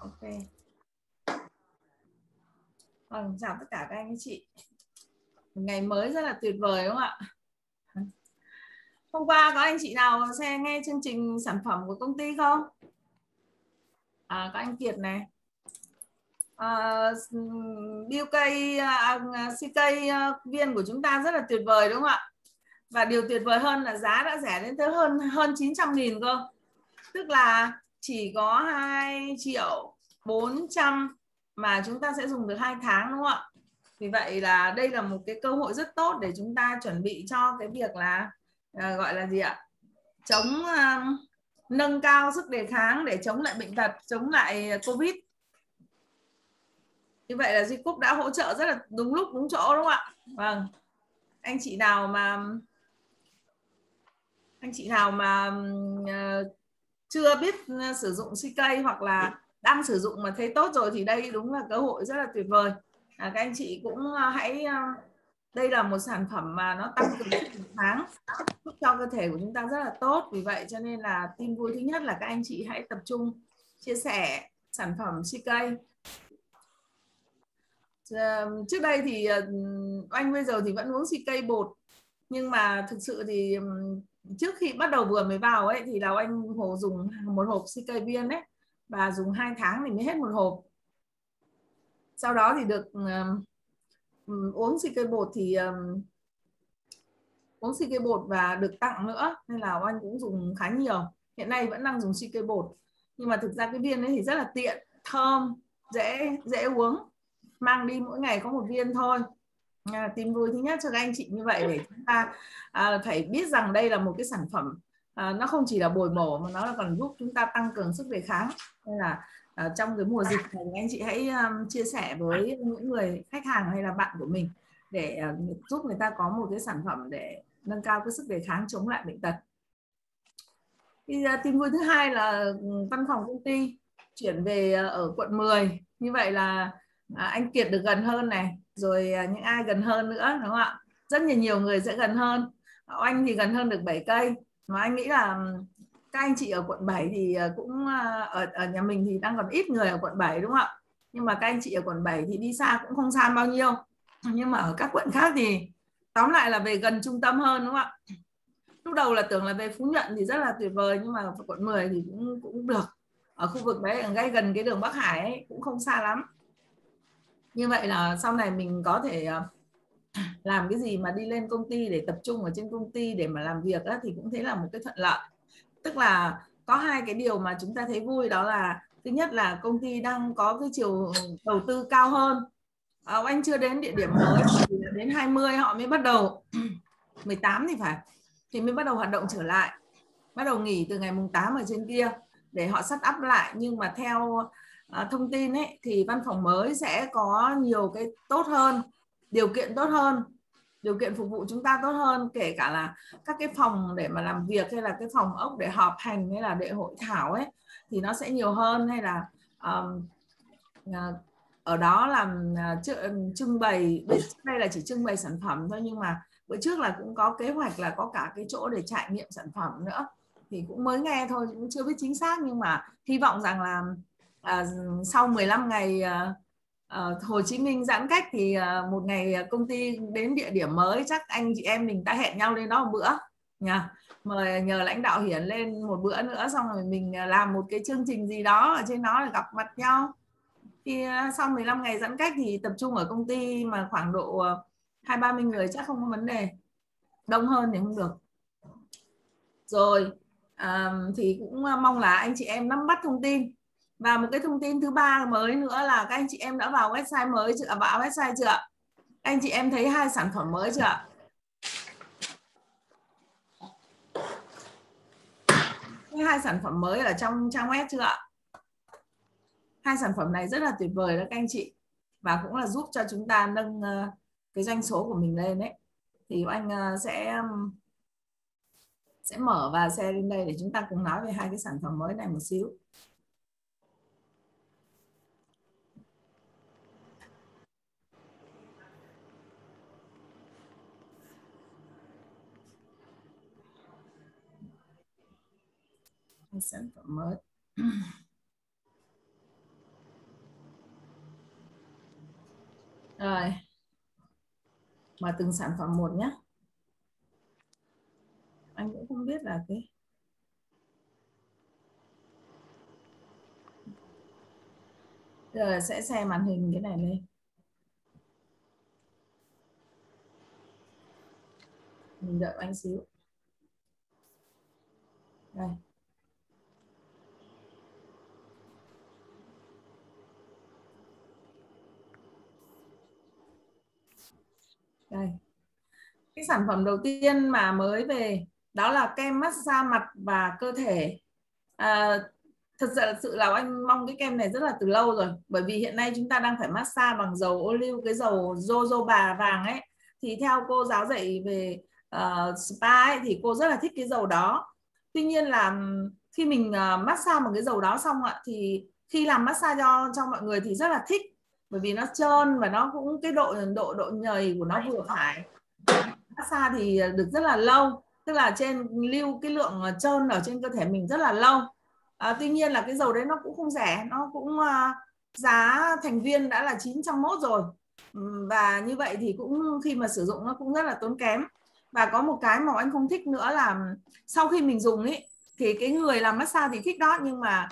ok. Vâng chào tất cả các anh chị. Một ngày mới rất là tuyệt vời đúng không ạ? Hôm qua có anh chị nào xe nghe chương trình sản phẩm của công ty không? À, có anh Kiệt này. À, cây à, à CK à, viên của chúng ta rất là tuyệt vời đúng không ạ? Và điều tuyệt vời hơn là giá đã rẻ đến tới hơn hơn 900 nghìn cơ. Tức là chỉ có 2 triệu 400 mà chúng ta sẽ dùng được hai tháng đúng không ạ? Vì vậy là đây là một cái cơ hội rất tốt để chúng ta chuẩn bị cho cái việc là uh, gọi là gì ạ? Chống uh, nâng cao sức đề kháng để chống lại bệnh tật chống lại ờ, covid. Như vậy là Duy Cúc đã hỗ trợ rất là đúng lúc đúng chỗ đúng không ạ? Vâng. Anh chị nào mà anh chị nào mà uh, chưa biết ờ, sử dụng CK hoặc là đang sử dụng mà thấy tốt rồi thì đây đúng là cơ hội rất là tuyệt vời. À, các anh chị cũng ờ, hãy ờ, đây là một sản phẩm mà nó tăng cường sức kháng giúp cho cơ thể của chúng ta rất là tốt. Vì vậy cho nên là tin vui thứ nhất là các anh chị hãy tập trung chia sẻ sản phẩm CK trước đây thì anh bây giờ thì vẫn uống CK bột nhưng mà thực sự thì trước khi bắt đầu vừa mới vào ấy thì là anh hồ dùng một hộp CK viên ấy và dùng 2 tháng thì mới hết một hộp. Sau đó thì được um, uống CK bột thì um, uống CK bột và được tặng nữa nên là anh cũng dùng khá nhiều. Hiện nay vẫn đang dùng CK bột. Nhưng mà thực ra cái viên ấy thì rất là tiện thơm dễ dễ uống mang đi mỗi ngày có một viên thôi à, tin vui thứ nhất cho các anh chị như vậy để chúng ta à, phải biết rằng đây là một cái sản phẩm à, nó không chỉ là bồi bổ mà nó còn giúp chúng ta tăng cường sức đề kháng. Nên là à, trong cái mùa dịch này anh chị hãy um, chia sẻ với những người khách hàng hay là bạn của mình để uh, giúp người ta có một cái sản phẩm để nâng cao cái sức đề kháng chống lại bệnh tật. Thì uh, tin vui thứ hai là ừ, văn phòng công ty chuyển về uh, ở quận 10 như vậy là à, anh Kiệt được gần hơn này rồi à, những ai gần hơn nữa đúng không ạ? Rất nhiều nhiều người sẽ gần hơn. Anh thì gần hơn được 7 cây. Mà anh nghĩ là các anh chị ở quận 7 thì à, cũng à, ở ở nhà mình thì đang còn ít người ở quận 7 đúng không ạ? Nhưng mà các anh chị ở quận 7 thì đi xa cũng không xa bao nhiêu. Nhưng mà ở các quận khác thì tóm lại là về gần trung tâm hơn đúng không ạ? Lúc đầu là tưởng là về Phú Nhuận thì rất là tuyệt vời nhưng mà quận 10 thì cũng cũng được. Ở khu vực đấy ngay gần cái đường Bắc Hải ấy, cũng không xa lắm như vậy là sau này mình có thể ờ, làm cái gì mà đi lên công ty để tập trung ở trên công ty để mà làm việc á, thì cũng thấy là một cái thuận lợi. Tức là có hai cái điều mà chúng ta thấy vui đó là thứ nhất là công ty đang có cái chiều đầu tư cao hơn. Ờ, à, anh chưa đến địa điểm mới thì đến 20 họ mới bắt đầu. 18 thì phải thì mới bắt đầu hoạt động trở lại. Bắt đầu nghỉ từ ngày mùng 8 ở trên kia để họ sắt up lại. Nhưng mà theo à, thông tin ấy thì văn phòng mới sẽ có nhiều cái tốt hơn điều kiện tốt hơn điều kiện phục vụ chúng ta tốt hơn kể cả là các cái phòng để mà làm việc hay là cái phòng ốc để họp hành hay là để hội thảo ấy thì nó sẽ nhiều hơn. Hay là um, ở đó làm uh, trưng bày đây là chỉ trưng bày sản phẩm thôi nhưng mà bữa trước là cũng có kế hoạch là có cả cái chỗ để trải nghiệm sản phẩm nữa. Thì cũng mới nghe thôi cũng chưa biết chính xác nhưng mà hy vọng rằng là à, sau 15 ngày à, à, Hồ Chí Minh giãn cách thì à, một ngày à, công ty đến địa điểm mới chắc anh chị em mình ta hẹn nhau lên đó một bữa nha mời nhờ lãnh đạo hiển lên một bữa nữa xong rồi mình à, làm một cái chương trình gì đó ở trên đó để gặp mặt nhau. Khi à, sau 15 ngày giãn cách thì tập trung ở công ty mà khoảng độ hai ba mươi người chắc không có vấn đề. Đông hơn thì không được. Rồi à, thì cũng mong là anh chị em nắm bắt thông tin và một cái thông tin thứ ba mới nữa là các anh chị em đã vào website mới chưa? À, vào website chưa các anh chị em thấy hai sản phẩm mới chưa hai sản phẩm mới ở trong trang web chưa ạ? Hai sản phẩm này rất là tuyệt vời đó các anh chị. Và cũng là giúp cho chúng ta nâng ờ, cái doanh số của mình lên đấy thì anh ờ, sẽ sẽ mở và share lên đây để chúng ta cùng nói về hai cái sản phẩm mới này một xíu. hay sản phẩm mới. Rồi. Mà từng sản phẩm một nhé anh cũng không biết là cái rồi, sẽ xem màn hình cái này lên. Mình đợi anh xíu. Đây đây. Cái sản phẩm đầu tiên mà mới về đó là kem massage mặt và cơ thể. À, thật sự, sự là anh mong cái kem này rất là từ lâu rồi bởi vì hiện nay chúng ta đang phải massage bằng dầu ô liu cái dầu jojoba vàng ấy. Thì theo cô giáo dạy về uh, spa ấy, thì cô rất là thích cái dầu đó. Tuy nhiên là khi mình uh, massage bằng cái dầu đó xong ạ thì khi làm massage cho cho mọi người thì rất là thích bởi vì nó trơn và nó cũng cái độ độ độ nhầy của nó vừa phải. Massage thì được rất là lâu tức là trên lưu cái lượng ờ, trơn ở trên cơ thể mình rất là lâu. À, tuy nhiên là cái dầu đấy nó cũng không rẻ nó cũng uh, giá thành viên đã là 901 rồi. Và như vậy thì cũng khi mà sử dụng nó cũng rất là tốn kém. Và có một cái mà anh không thích nữa là sau khi mình dùng ấy thì cái người làm massage thì thích đó nhưng mà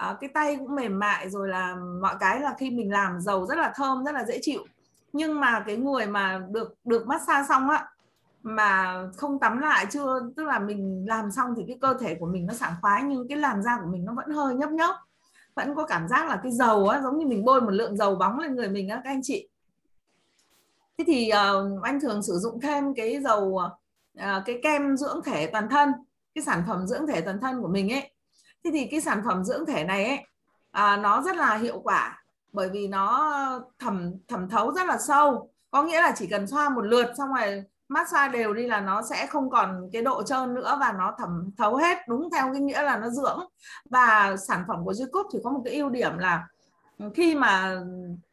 à, cái tay cũng mềm mại rồi là mọi cái là khi mình làm dầu rất là thơm rất là dễ chịu. Nhưng mà cái người mà được được massage xong á mà không tắm lại chưa tức là mình làm xong thì cái cơ thể của mình nó sảng khoái nhưng cái làn da của mình nó vẫn hơi nhấp nhấp vẫn có cảm giác là cái dầu á giống như mình bôi một lượng dầu bóng lên người mình á các anh chị. Thế thì uh, anh thường sử dụng thêm cái dầu uh, cái kem dưỡng thể toàn thân cái sản phẩm dưỡng thể toàn thân của mình ấy thế thì cái sản phẩm dưỡng thể này ấy à, nó rất là hiệu quả bởi vì nó thẩm thẩm thấu rất là sâu. Có nghĩa là chỉ cần xoa một lượt xong rồi massage đều đi là nó sẽ không còn cái độ trơn nữa và nó thẩm thấu hết đúng theo cái nghĩa là nó dưỡng. Và sản phẩm của Jacob thì có một cái ưu điểm là khi mà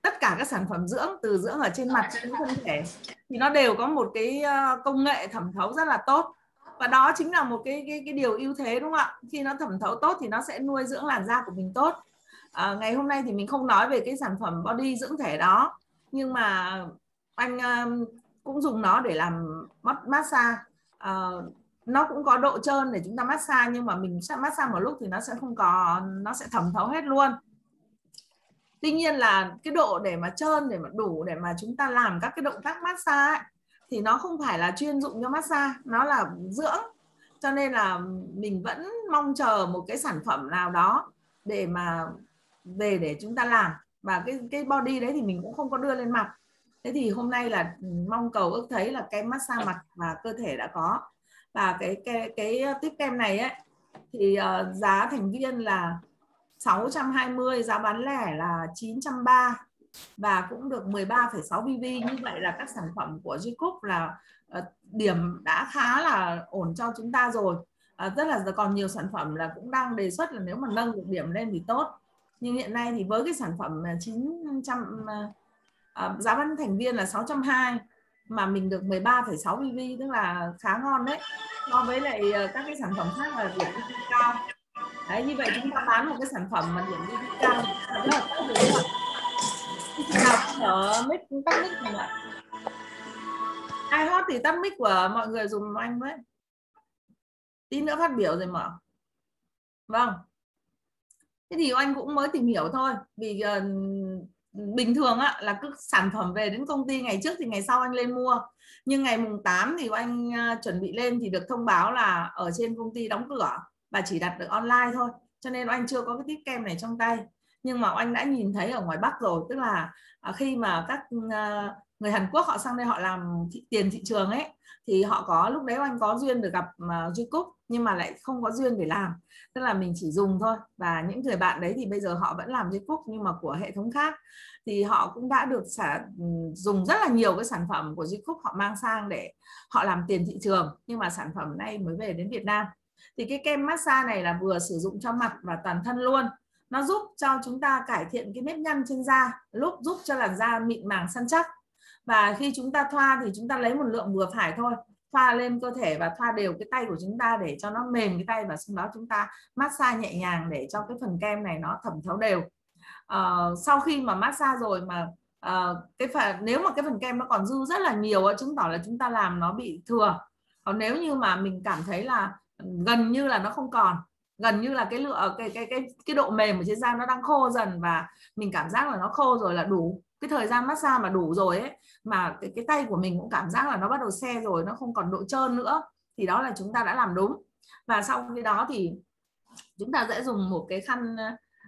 tất cả các sản phẩm dưỡng từ dưỡng ở trên mặt trên thân thể thì nó đều có một cái ờ, công nghệ thẩm thấu rất là tốt và đó chính là một cái cái cái điều ưu thế đúng không ạ? Khi nó thẩm thấu tốt thì nó sẽ nuôi dưỡng làn da của mình tốt. À, ngày hôm nay thì mình không nói về cái sản phẩm body dưỡng thể đó nhưng mà anh uh, cũng dùng nó để làm massage. Uh, nó cũng có độ trơn để chúng ta massage nhưng mà mình sẽ massage một lúc thì nó sẽ không có nó sẽ thẩm thấu hết luôn. Tuy nhiên là cái độ để mà trơn để mà đủ để mà chúng ta làm các cái động tác massage ấy, thì nó không phải là chuyên dụng cho massage nó là dưỡng. Cho nên là mình vẫn mong chờ một cái sản phẩm nào đó để mà về để chúng ta làm. Và cái cái body đấy thì mình cũng không có đưa lên mặt. Thế thì hôm nay là mong cầu ước thấy là cái massage mặt và cơ thể đã có. Và cái cái cái tiếp kem này ấy thì uh, giá thành viên là 620 giá bán lẻ là 930 và cũng được 13,6 BV như vậy là các sản phẩm của Jacob là ờ, điểm đã khá là ổn cho chúng ta rồi. À, rất là còn nhiều sản phẩm là cũng đang đề xuất là nếu mà nâng được điểm lên thì tốt. Nhưng hiện nay thì với cái sản phẩm 900 à, ờ, giá bán thành viên là 620 mà mình được 13,6 BV tức là khá ngon đấy. So với lại các cái sản phẩm khác là điểm cao. Đấy như vậy chúng ta bán một cái sản phẩm mà điểm cao rất là tốt nào ở mic tắt mic này ạ. Ai hot thì tắt mic của mọi người dùng anh với. Tí nữa phát biểu rồi mở. Vâng. Thế thì anh cũng mới tìm hiểu thôi. Vì uh, bình thường á, là cứ sản phẩm về đến công ty ngày trước thì ngày sau anh lên mua. Nhưng ngày mùng 8 thì anh uh, chuẩn bị lên thì được thông báo là ở trên công ty đóng cửa và chỉ đặt được online thôi. Cho nên anh chưa có cái tiết kem này trong tay nhưng mà anh đã nhìn thấy ở ngoài Bắc rồi tức là à, khi mà các à, người Hàn Quốc họ sang đây họ làm thị, tiền thị trường ấy thì họ có lúc đấy anh có duyên được gặp uh, Duy Cúc nhưng mà lại không có duyên để làm. Tức là mình chỉ dùng thôi. Và những người bạn đấy thì bây giờ họ vẫn làm Duy Cúc nhưng mà của hệ thống khác. Thì họ cũng đã được xả, ừ, dùng rất là nhiều cái sản phẩm của Duy Cúc họ mang sang để họ làm tiền thị trường nhưng mà sản phẩm này mới về đến Việt Nam. Thì cái kem massage này là vừa sử dụng cho mặt và toàn thân luôn nó giúp cho chúng ta cải thiện cái nếp nhăn trên da lúc giúp cho làn da mịn màng săn chắc. Và khi chúng ta thoa thì chúng ta lấy một lượng vừa phải thôi thoa lên cơ thể và thoa đều cái tay của chúng ta để cho nó mềm cái tay và sau đó chúng ta massage nhẹ nhàng để cho cái phần kem này nó thẩm thấu đều. À, sau khi mà massage rồi mà à, cái phần nếu mà cái phần kem nó còn dư rất là nhiều chứng tỏ là chúng ta làm nó bị thừa. Còn nếu như mà mình cảm thấy là gần như là nó không còn gần như là cái lựa cái cái cái cái độ mềm ở trên da nó đang khô dần và mình cảm giác là nó khô rồi là đủ. Cái thời gian massage mà đủ rồi ấy mà cái cái tay của mình cũng cảm giác là nó bắt đầu xe rồi nó không còn độ trơn nữa thì đó là chúng ta đã làm đúng. Và sau khi đó thì chúng ta sẽ dùng một cái khăn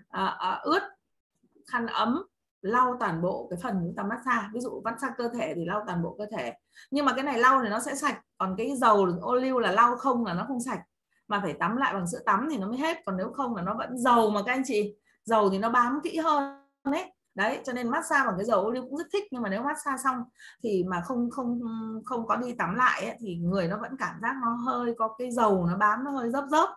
à, à, ướt khăn ấm lau toàn bộ cái phần chúng ta massage. Ví dụ massage cơ thể thì lau toàn bộ cơ thể. Nhưng mà cái này lau thì nó sẽ sạch còn cái dầu ô liu là lau không là nó không sạch mà phải tắm lại bằng sữa tắm thì nó mới hết còn nếu không là nó vẫn dầu mà các anh chị. Dầu thì nó bám kỹ hơn đấy đấy cho nên massage bằng cái dầu ô liu cũng rất thích nhưng mà nếu massage xong thì mà không không không có đi tắm lại ấy, thì người nó vẫn cảm giác nó hơi có cái dầu nó bám nó hơi dấp dấp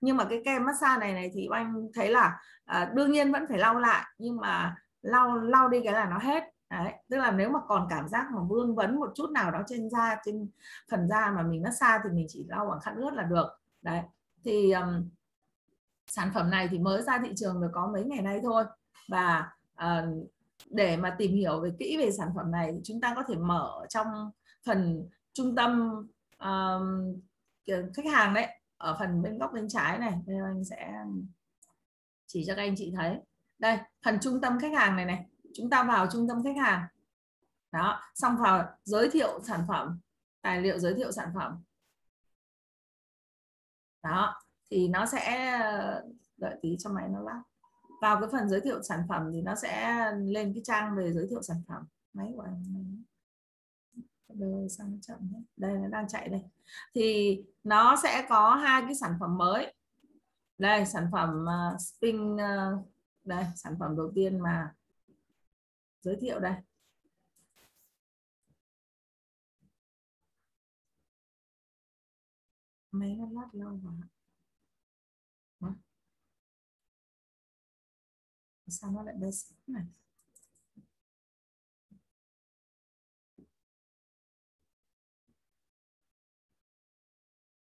nhưng mà cái kem massage này này thì anh thấy là à, đương nhiên vẫn phải lau lại nhưng mà lau lau đi cái là nó hết. Đấy, tức là nếu mà còn cảm giác mà vương vấn một chút nào đó trên da trên phần da mà mình massage thì mình chỉ lau bằng khăn ướt là được đấy. Thì um, sản phẩm này thì mới ra thị trường được có mấy ngày nay thôi. Và uh, để mà tìm hiểu về kỹ về sản phẩm này thì chúng ta có thể mở trong phần trung tâm um, khách hàng đấy ở phần bên góc bên trái này. Đây anh sẽ chỉ cho các anh chị thấy. Đây phần trung tâm khách hàng này này. Chúng ta vào trung tâm khách hàng. Đó xong vào giới thiệu sản phẩm tài liệu giới thiệu sản phẩm đó thì nó sẽ ờ, đợi tí cho máy nó lắp. Vào cái phần giới thiệu sản phẩm thì nó sẽ lên cái trang về giới thiệu sản phẩm. Máy của anh đưa sang chậm nhé. đây nó đang chạy đây. Thì nó sẽ có hai cái sản phẩm mới. Đây sản phẩm uh, spin uh, đây sản phẩm đầu tiên mà giới thiệu đây. Mấy nó lát lâu quá sao nó lại basic này?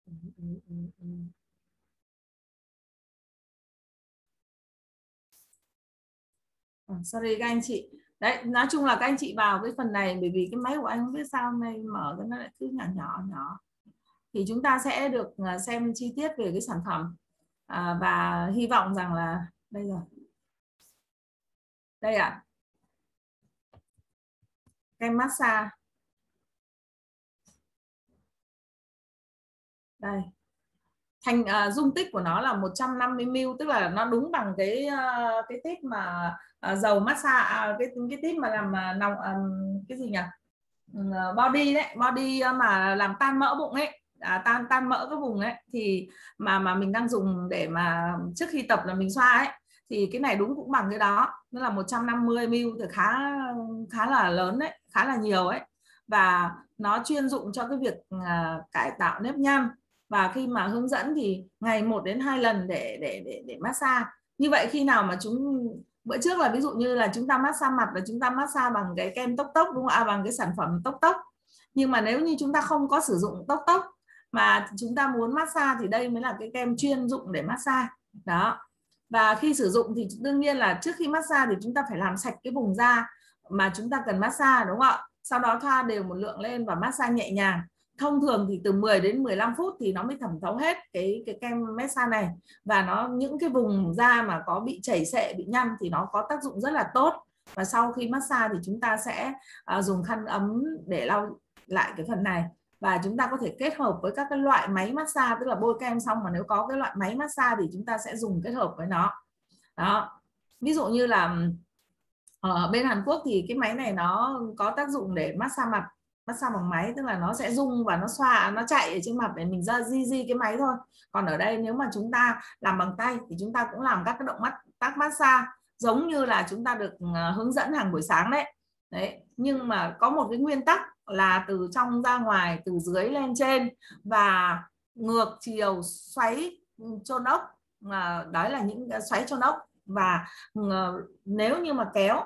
Ừ, ừ, ừ. À, sorry các anh chị. Đấy nói chung là các anh chị vào cái phần này bởi vì cái máy của anh không biết sao này mở cái nó lại cứ nhỏ nhỏ nhỏ thì chúng ta sẽ được à, xem chi tiết về cái sản phẩm. À, và hy vọng rằng là đây rồi. Đây ạ. À. kem massage. Đây. Thành uh, à, dung tích của nó là 150 ml tức là nó đúng bằng cái uh, cái tip mà uh, dầu massage uh, cái cái tip mà làm uh, nòng um, cái gì nhỉ? Uh, body đấy body mà làm tan mỡ bụng ấy à, tan tan mỡ các vùng ấy thì mà mà mình đang dùng để mà trước khi tập là mình xoa ấy thì cái này đúng cũng bằng cái đó. Nó là 150 ml thì khá khá là lớn đấy khá là nhiều ấy. Và nó chuyên dụng cho cái việc à, cải tạo nếp nhăn và khi mà hướng dẫn thì ngày 1 đến 2 lần để để để để massage. Như vậy khi nào mà chúng bữa trước là ví dụ như là chúng ta massage mặt là chúng ta massage bằng cái kem tốc tốc đúng không à bằng cái sản phẩm tốc tốc. Nhưng mà nếu như chúng ta không có sử dụng tốc tốc mà chúng ta muốn massage thì đây mới là cái kem chuyên dụng để massage. Đó. Và khi sử dụng thì đương nhiên là trước khi massage thì chúng ta phải làm sạch cái vùng da mà chúng ta cần massage đúng không ạ? Sau đó thoa đều một lượng lên và massage nhẹ nhàng. Thông thường thì từ 10 đến 15 phút thì nó mới thẩm thấu hết cái cái kem massage này. Và nó những cái vùng da mà có bị chảy xệ bị nhăn thì nó có tác dụng rất là tốt. Và sau khi massage thì chúng ta sẽ uh, dùng khăn ấm để lau lại cái phần này và chúng ta có thể kết hợp với các cái loại máy massage, tức là bôi kem xong mà nếu có cái loại máy massage thì chúng ta sẽ dùng kết hợp với nó. Đó. Ví dụ như là ở bên Hàn Quốc thì cái máy này nó có tác dụng để massage mặt, massage bằng máy, tức là nó sẽ rung và nó xoa, nó chạy ở trên mặt để mình ra di di cái máy thôi. Còn ở đây nếu mà chúng ta làm bằng tay thì chúng ta cũng làm các cái động mắt tác massage giống như là chúng ta được ờ, hướng dẫn hàng buổi sáng đấy. Đấy, nhưng mà có một cái nguyên tắc là từ trong ra ngoài, từ dưới lên trên và ngược chiều xoáy ừ, chôn ốc. Mà đó là những xoáy chôn ốc. Và ờ, nếu như mà kéo,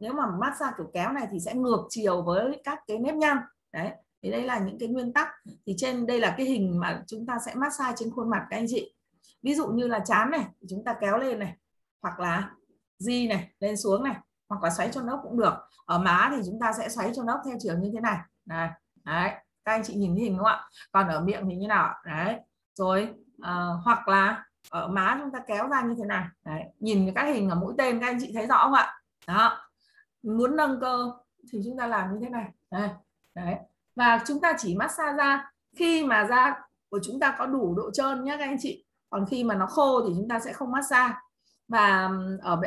nếu mà massage kiểu kéo này thì sẽ ngược chiều với các cái nếp nhăn. Đấy, thì đây là những cái nguyên tắc. Thì trên đây là cái hình mà chúng ta sẽ massage trên khuôn mặt các anh chị. Ví dụ như là chán này, thì chúng ta kéo lên này. Hoặc là di này, lên xuống này hoặc là xoáy cho nốc cũng được. Ở má thì chúng ta sẽ xoáy cho nốc theo chiều như thế này. Này đấy các anh chị nhìn hình đúng không ạ? Còn ở miệng thì như nào? Đấy rồi uh, hoặc là ở má chúng ta kéo ra như thế này. Đấy. nhìn các hình ở mũi tên các anh chị thấy rõ không ạ? Đó muốn nâng cơ thì chúng ta làm như thế này. Đấy, đấy. Và chúng ta chỉ massage ra khi mà da của chúng ta có đủ độ trơn nhé các anh chị. Còn khi mà nó khô thì chúng ta sẽ không massage. Và ở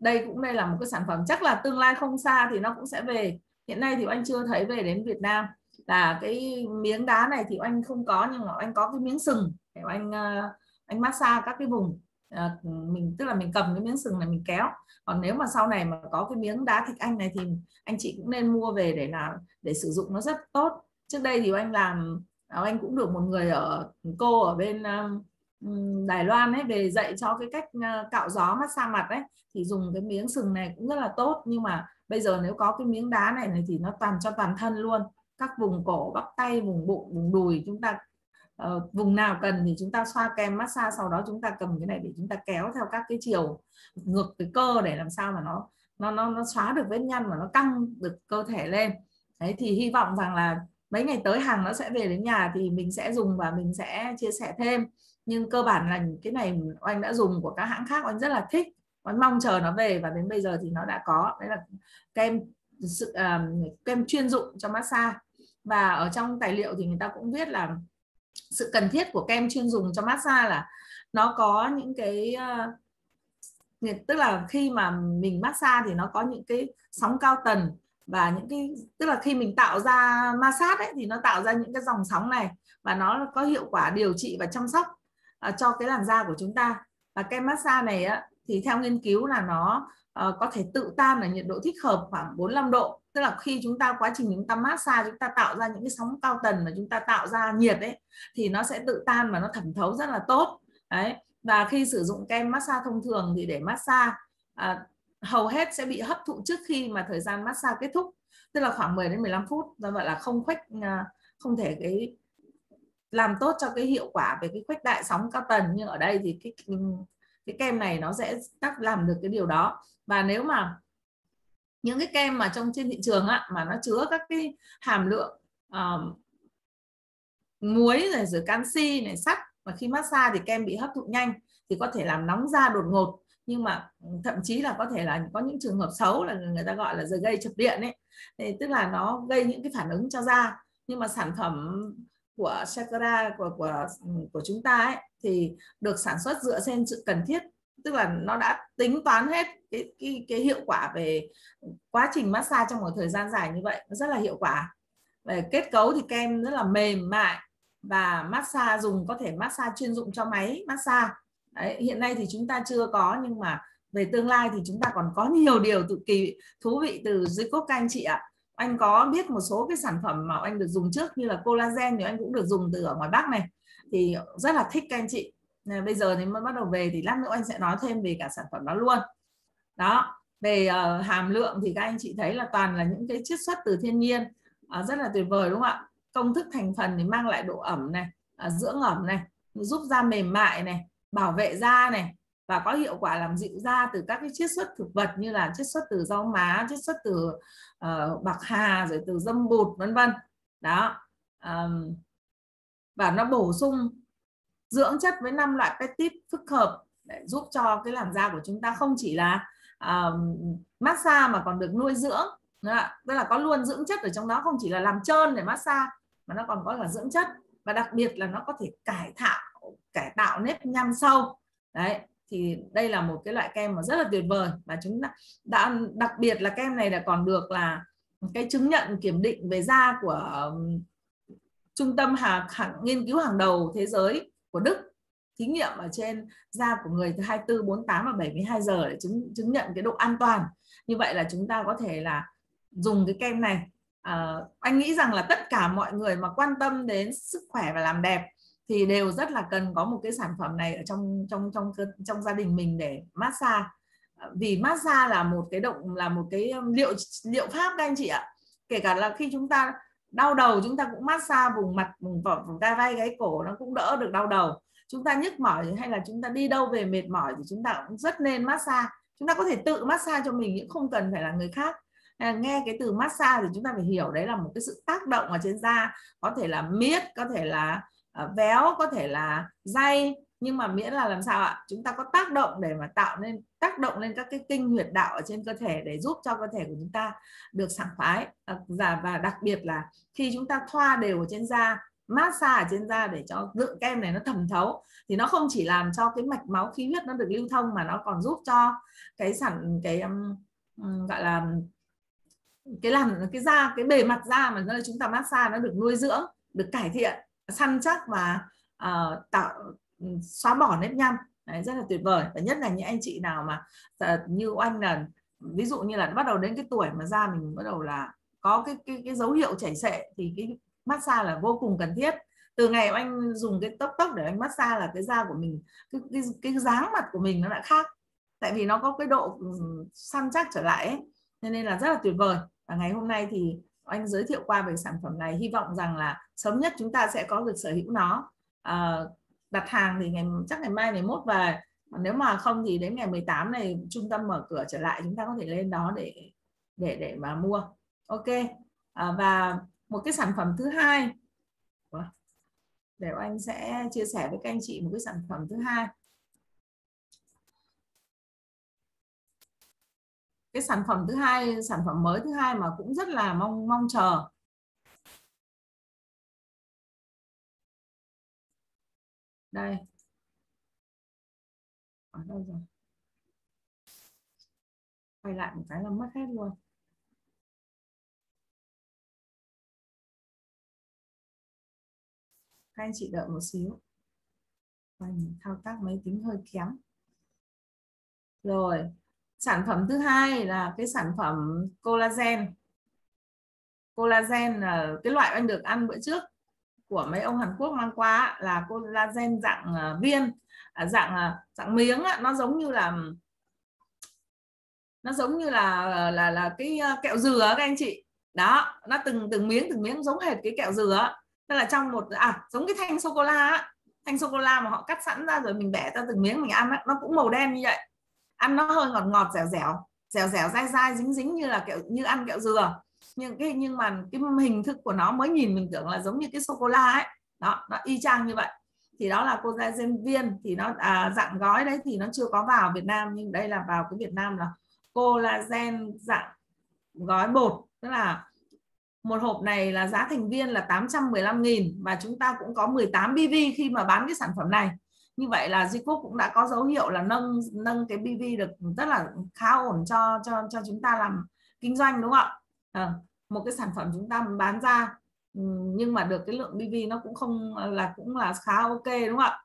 đây cũng đây là một cái sản phẩm chắc là tương lai không xa thì nó cũng sẽ về. Hiện nay thì anh chưa thấy về đến Việt Nam. Là cái miếng đá này thì anh không có nhưng mà anh có cái miếng sừng để anh ờ, anh massage các cái vùng. À, mình tức là mình cầm cái miếng sừng này mình kéo. Còn nếu mà sau này mà có cái miếng đá thịt anh này thì anh chị cũng nên mua về để là để sử dụng nó rất tốt. Trước đây thì anh làm ờ, anh cũng được một người ở cô ở bên Đài Loan ấy về dạy cho cái cách ờ, cạo gió massage mặt ấy thì dùng cái miếng sừng này cũng rất là tốt. Nhưng mà bây giờ nếu có cái miếng đá này, này thì nó toàn cho toàn thân luôn. Các vùng cổ bắp tay vùng bụng vùng đùi chúng ta uh, vùng nào cần thì chúng ta xoa kem massage sau đó chúng ta cầm cái này để chúng ta kéo theo các cái chiều ngược cái cơ để làm sao mà nó nó nó nó xóa được vết nhăn và nó căng được cơ thể lên. Đấy thì hy vọng rằng là mấy ngày tới hàng nó sẽ về đến nhà thì mình sẽ dùng và mình sẽ chia sẻ thêm nhưng cơ bản là cái này anh đã dùng của các hãng khác anh rất là thích. Anh mong chờ nó về và đến bây giờ thì nó đã có. Đấy là kem sự um, à, kem chuyên dụng cho massage. Và ở trong tài liệu thì người ta cũng viết là sự cần thiết của kem chuyên dùng cho massage là nó có những cái uh, tức là khi mà mình massage thì nó có những cái sóng cao tần và những cái tức là khi mình tạo ra ma sát ấy thì nó tạo ra những cái dòng sóng này và nó có hiệu quả điều trị và chăm sóc à, cho cái làn da của chúng ta. Và kem massage này á, thì theo nghiên cứu là nó à, có thể tự tan ở nhiệt độ thích hợp khoảng 45 độ. Tức là khi chúng ta quá trình chúng ta massage chúng ta tạo ra những cái sóng cao tần mà chúng ta tạo ra nhiệt ấy thì nó sẽ tự tan và nó thẩm thấu rất là tốt. Đấy. Và khi sử dụng kem massage thông thường thì để massage à, hầu hết sẽ bị hấp thụ trước khi mà thời gian massage kết thúc. Tức là khoảng 10 đến 15 phút do vậy là không khuếch à, không thể cái làm tốt cho cái hiệu quả về cái khuếch đại sóng cao tần nhưng ở đây thì cái cái kem này nó sẽ tác làm được cái điều đó. Và nếu mà những cái kem mà trong trên thị trường á, mà nó chứa các cái hàm lượng uh, muối này rồi canxi này sắt mà khi massage thì kem bị hấp thụ nhanh thì có thể làm nóng da đột ngột. Nhưng mà ừ, thậm chí là có thể là có những trường hợp xấu là người ta gọi là giờ gây chập điện ấy. Thì tức là nó gây những cái phản ứng cho da. Nhưng mà sản phẩm của chakra của của của chúng ta ấy thì được sản xuất dựa trên sự cần thiết. Tức là nó đã tính toán hết cái cái, cái hiệu quả về quá trình massage trong một thời gian dài như vậy. Nó rất là hiệu quả. Về kết cấu thì kem rất là mềm mại và massage dùng có thể massage chuyên dụng cho máy massage. Đấy, hiện nay thì chúng ta chưa có nhưng mà về tương lai thì chúng ta còn có nhiều điều tự kỳ thú vị từ dưới cốt các anh chị ạ anh có biết một số cái sản phẩm mà anh được dùng trước như là collagen thì anh cũng được dùng từ ở ngoài Bắc này. Thì rất là thích các anh chị. Bây giờ thì mới bắt đầu về thì lát nữa anh sẽ nói thêm về cả sản phẩm đó luôn. Đó về uh, hàm lượng thì các anh chị thấy là toàn là những cái chiết xuất từ thiên nhiên. Uh, rất là tuyệt vời đúng không ạ? Công thức thành phần thì mang lại độ ẩm này uh, dưỡng ẩm này giúp da mềm mại này bảo vệ da này và có hiệu quả làm dịu da từ các cái chiết xuất thực vật như là chiết xuất từ rau má chiết xuất từ uh, bạc hà rồi từ dâm bụt vân vân. Đó. Um, và nó bổ sung dưỡng chất với năm loại peptide phức hợp để giúp cho cái làn da của chúng ta không chỉ là um, massage mà còn được nuôi dưỡng. Tức là có luôn dưỡng chất ở trong đó không chỉ là làm trơn để massage mà nó còn có là dưỡng chất. Và đặc biệt là nó có thể cải tạo cải tạo nếp nhăn sâu. Đấy thì đây là một cái loại kem mà rất là tuyệt vời và chúng ta đã đặc biệt là kem này là còn được là cái chứng nhận kiểm định về da của trung tâm hàng, hàng nghiên cứu hàng đầu thế giới của Đức thí nghiệm ở trên da của người từ 24, 48 và 72 giờ để chứng chứng nhận cái độ an toàn. Như vậy là chúng ta có thể là dùng cái kem này. À, anh nghĩ rằng là tất cả mọi người mà quan tâm đến sức khỏe và làm đẹp thì đều rất là cần có một cái sản phẩm này ở trong trong trong trong gia đình mình để massage. À, vì massage là một cái động là một cái um, liệu liệu pháp các anh chị ạ. Kể cả là khi chúng ta đau đầu chúng ta cũng massage vùng mặt vùng vỏ vùng da vai gáy cổ nó cũng đỡ được đau đầu. Chúng ta nhức mỏi hay là chúng ta đi đâu về mệt mỏi thì chúng ta cũng rất nên massage. Chúng ta có thể tự massage cho mình nhưng không cần phải là người khác. À, nghe cái từ massage thì chúng ta phải hiểu đấy là một cái sự tác động ở trên da. Có thể là miết có thể là uh, Ờ, véo có thể là dây nhưng mà miễn là làm sao ạ? Chúng ta có tác động để mà tạo nên tác động lên các cái kinh huyệt đạo ở trên cơ thể để giúp cho cơ thể của chúng ta được sảng khoái. Ờ, và và đặc biệt là khi chúng ta thoa đều ở trên da massage ở trên da để cho lượng kem này nó thẩm thấu thì nó không chỉ làm cho cái mạch máu khí huyết nó được lưu thông mà nó còn giúp cho cái sản cái um, gọi là cái làm cái da cái bề mặt da mà nơi chúng ta massage nó được nuôi dưỡng được cải thiện săn chắc và uh, tạo ừ, xóa bỏ nếp nhăn. Đấy, rất là tuyệt vời. Và nhất là những anh chị nào mà ờ, như anh là ví dụ như là bắt đầu đến cái tuổi mà da mình bắt đầu là có cái cái, cái dấu hiệu chảy xệ thì cái massage là vô cùng cần thiết. Từ ngày anh dùng cái tốc tốc để anh massage là cái da của mình cái, cái, cái dáng mặt của mình nó đã khác. Tại vì nó có cái độ ừ, săn chắc trở lại ấy. nên là rất là tuyệt vời. Và ngày hôm nay thì anh giới thiệu qua về sản phẩm này hy vọng rằng là sớm nhất chúng ta sẽ có được sở hữu nó. À, đặt hàng thì ngày chắc ngày mai ngày mốt về. Nếu mà không thì đến ngày 18 này trung tâm mở cửa trở lại chúng ta có thể lên đó để để để mà mua. Ok. À, và một cái sản phẩm thứ hai. Để anh sẽ chia sẻ với các anh chị một cái sản phẩm thứ hai. Cái sản phẩm thứ hai, sản phẩm mới thứ hai mà cũng rất là mong mong chờ. Đây. Ở đâu rồi? Quay lại một cái là mất hết luôn. Các anh chị đợi một xíu. Quay thao tác máy tính hơi kém. Rồi sản phẩm thứ hai là cái sản phẩm collagen. Collagen là cái loại anh được ăn bữa trước của mấy ông Hàn Quốc mang qua là collagen dạng à, viên à, dạng à, dạng miếng nó giống như là, nó giống như là là là cái kẹo dừa các anh chị. Đó, nó từng từng miếng từng miếng giống hệt cái kẹo dừa tức là trong một à giống cái thanh sô cô la thanh sô cô la mà họ cắt sẵn ra rồi mình bẻ ra từng miếng mình ăn nó cũng màu đen như vậy ăn nó hơi ngọt ngọt dẻo dẻo dẻo dẻo dai dai dính dính như là kẹo như ăn kẹo dừa. Nhưng cái nhưng mà cái hình thức của nó mới nhìn mình tưởng là giống như cái sô cô la ấy. Đó nó y chang như vậy. Thì đó là cô collagen viên thì nó à, dạng gói đấy thì nó chưa có vào Việt Nam nhưng đây là vào cái Việt Nam là collagen dạng gói bột. Tức là một hộp này là giá thành viên là 815.000 và chúng ta cũng có 18 BV khi mà bán cái sản phẩm này như vậy là Zico cũng đã có dấu hiệu là nâng nâng cái BV được rất là khá ổn cho cho cho chúng ta làm kinh doanh đúng không ạ? À, một cái sản phẩm chúng ta bán ra ừ, nhưng mà được cái lượng BV nó cũng không là cũng là khá ok đúng không ạ?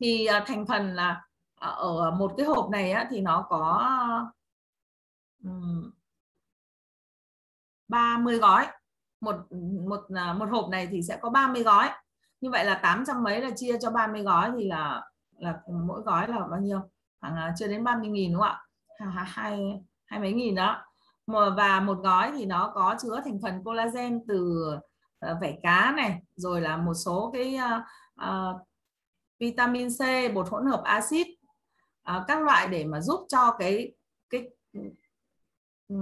Thì à, thành phần là ờ, ở một cái hộp này á, thì nó có um, 30 gói. Một một một hộp này thì sẽ có 30 gói như vậy là 800 mấy là chia cho 30 gói thì là là mỗi gói là bao nhiêu? Khoảng à, chưa đến 30 nghìn đúng không ạ? Hai hai mấy nghìn đó. Và một gói thì nó có chứa thành phần collagen từ ờ, vảy cá này rồi là một số cái uh, uh, vitamin C bột hỗn hợp axit uh, các loại để mà giúp cho cái cái uh,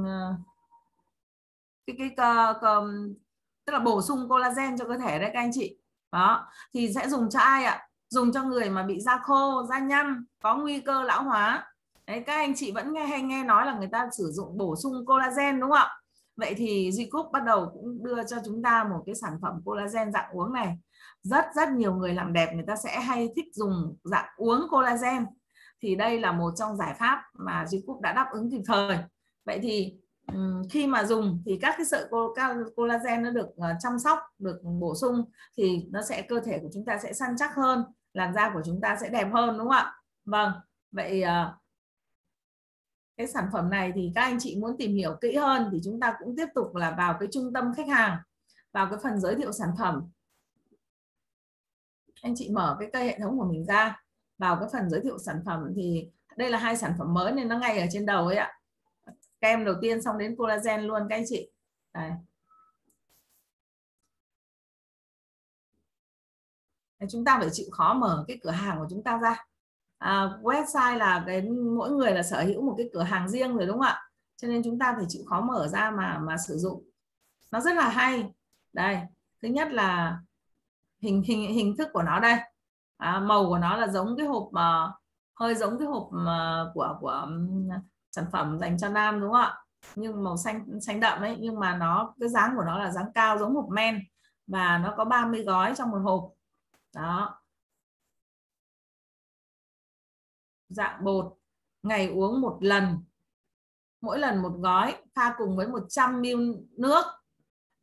cái cái, cái, cái tức là bổ sung collagen cho cơ thể đấy các anh chị đó, thì sẽ dùng cho ai ạ? Dùng cho người mà bị da khô, da nhăn, có nguy cơ lão hóa. Đấy, các anh chị vẫn nghe hay nghe nói là người ta sử dụng bổ sung collagen, đúng không ạ? Vậy thì Zicook bắt đầu cũng đưa cho chúng ta một cái sản phẩm collagen dạng uống này. Rất rất nhiều người làm đẹp, người ta sẽ hay thích dùng dạng uống collagen. Thì đây là một trong giải pháp mà Zicook đã đáp ứng kịp thời. Vậy thì khi mà dùng thì các cái sợi collagen nó được ờ, chăm sóc, được bổ sung thì nó sẽ, cơ thể của chúng ta sẽ săn chắc hơn, làn da của chúng ta sẽ đẹp hơn, đúng không ạ? Vâng vậy ờ, cái sản phẩm này thì các anh chị muốn tìm hiểu kỹ hơn thì chúng ta cũng tiếp tục là vào cái trung tâm khách hàng, vào cái phần giới thiệu sản phẩm. Anh chị mở cái cây hệ thống của mình ra, vào cái phần giới thiệu sản phẩm thì đây là hai sản phẩm mới nên nó ngay ở trên đầu ấy ạ kem đầu tiên xong đến collagen luôn các anh chị. Đấy. chúng ta phải chịu khó mở cái cửa hàng của chúng ta ra. À, website là cái mỗi người là sở hữu một cái cửa hàng riêng rồi đúng không ạ? Cho nên chúng ta phải chịu khó mở ra mà mà sử dụng. Nó rất là hay. Đây thứ nhất là hình hình hình thức của nó đây. À, màu của nó là giống cái hộp mà hơi giống cái hộp mà của của sản phẩm dành cho nam, đúng không ạ? Nhưng màu xanh xanh đậm ấy, nhưng mà nó, cái dáng của nó là dáng cao giống hộp men và nó có 30 gói trong một hộp. Đó. Dạng bột, ngày uống một lần. Mỗi lần một gói, pha cùng với 100 ml nước.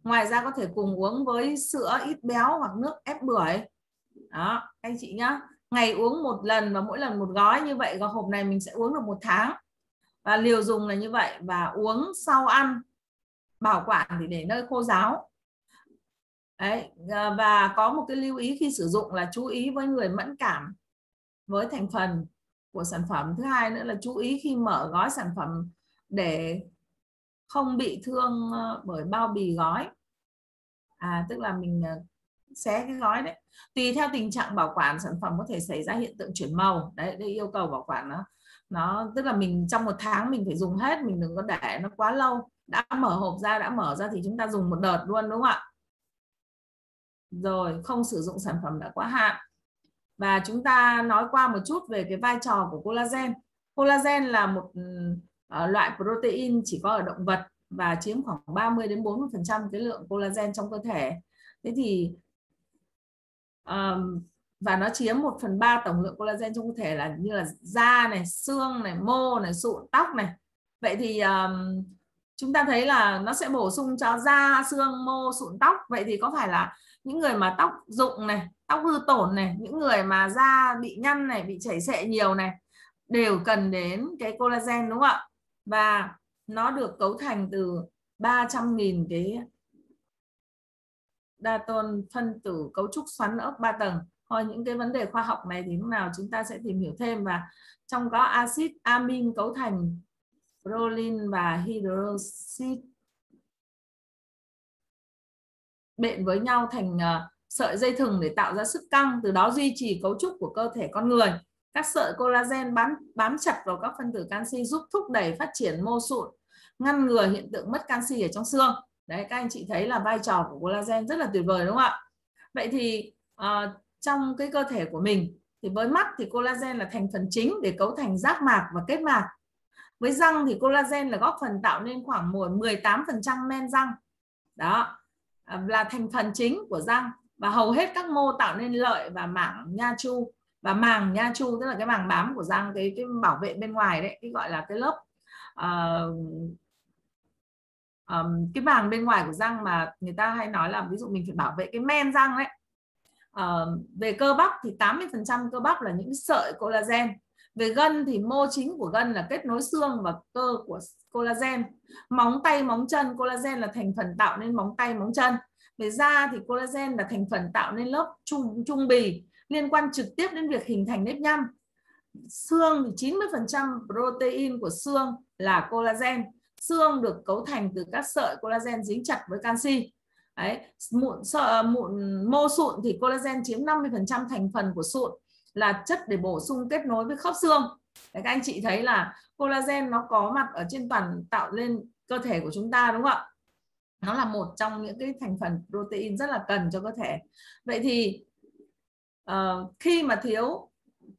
Ngoài ra có thể cùng uống với sữa, ít béo hoặc nước ép bưởi. Đó anh chị nhá. Ngày uống một lần và mỗi lần một gói, như vậy gói hộp này mình sẽ uống được một tháng và liều dùng là như vậy. Và uống sau ăn. Bảo quản thì để nơi khô ráo. Đấy, à, và có một cái lưu ý khi sử dụng là chú ý với người mẫn cảm với thành phần của sản phẩm. Thứ hai nữa là chú ý khi mở gói sản phẩm để không bị thương ờ, bởi bao bì gói. À tức là mình ờ, xé cái gói đấy. Tùy theo tình trạng bảo quản sản phẩm có thể xảy ra hiện tượng chuyển màu. Đấy đây yêu cầu bảo quản nó nó tức là mình trong một tháng mình phải dùng hết mình đừng có để nó quá lâu. Đã mở hộp ra đã mở ra thì chúng ta dùng một đợt luôn đúng không ạ? Rồi không sử dụng sản phẩm đã quá hạn. Và chúng ta nói qua một chút về cái vai trò của collagen. Collagen là một uh, loại protein chỉ có ở động vật và chiếm khoảng 30 đến 40 phần trăm cái lượng collagen trong cơ thể. Thế thì um, và nó chiếm 1 phần 3 tổng lượng collagen trong cơ thể là như là da này xương này mô này sụn tóc này. Vậy thì um, chúng ta thấy là nó sẽ bổ sung cho da xương mô sụn tóc. Vậy thì có phải là những người mà tóc rụng này tóc hư tổn này những người mà da bị nhăn này bị chảy xệ nhiều này đều cần đến cái collagen đúng không ạ? Và nó được cấu thành từ 300.000 cái đa tôn phân tử cấu trúc xoắn ốc 3 tầng thôi những cái vấn đề khoa học này thì lúc nào chúng ta sẽ tìm hiểu thêm và trong có axit amin cấu thành proline và hydroxit bện với nhau thành ờ, sợi dây thừng để tạo ra sức căng từ đó duy trì cấu trúc của cơ thể con người. Các sợi collagen bám bám chặt vào các phân tử canxi giúp thúc đẩy phát triển mô sụn ngăn ngừa hiện tượng mất canxi ở trong xương. Đấy các anh chị thấy là vai trò của collagen rất là tuyệt vời đúng không ạ? Vậy thì uh, trong cái cơ thể của mình. Thì với mắt thì collagen là thành phần chính để cấu thành giác mạc và kết mạc. Với răng thì collagen là góp phần tạo nên khoảng 18% men răng. Đó à, là thành phần chính của răng. Và hầu hết các mô tạo nên lợi và mảng nha chu. Và màng nha chu tức là cái màng bám của răng cái cái bảo vệ bên ngoài đấy cái gọi là cái lớp uh, um, cái màng bên ngoài của răng mà người ta hay nói là ví dụ mình phải bảo vệ cái men răng đấy uh, về cơ bắp thì 80% cơ bắp là những sợi collagen. Về gân thì mô chính của gân là kết nối xương và cơ của collagen. Móng tay móng chân collagen là thành phần tạo nên móng tay móng chân. Về da thì collagen là thành phần tạo nên lớp trung trung bì liên quan trực tiếp đến việc hình thành nếp nhăn. Xương thì 90% protein của xương là collagen. Xương được cấu thành từ các sợi collagen dính chặt với canxi. Đấy, mụn sợ à, mụn mô sụn thì collagen chiếm 50% thành phần của sụn là chất để bổ sung kết nối với khớp xương. Đấy, các anh chị thấy là collagen nó có mặt ở trên toàn tạo lên cơ thể của chúng ta đúng không ạ? Nó là một trong những cái thành phần protein rất là cần cho cơ thể. Vậy thì uh, khi mà thiếu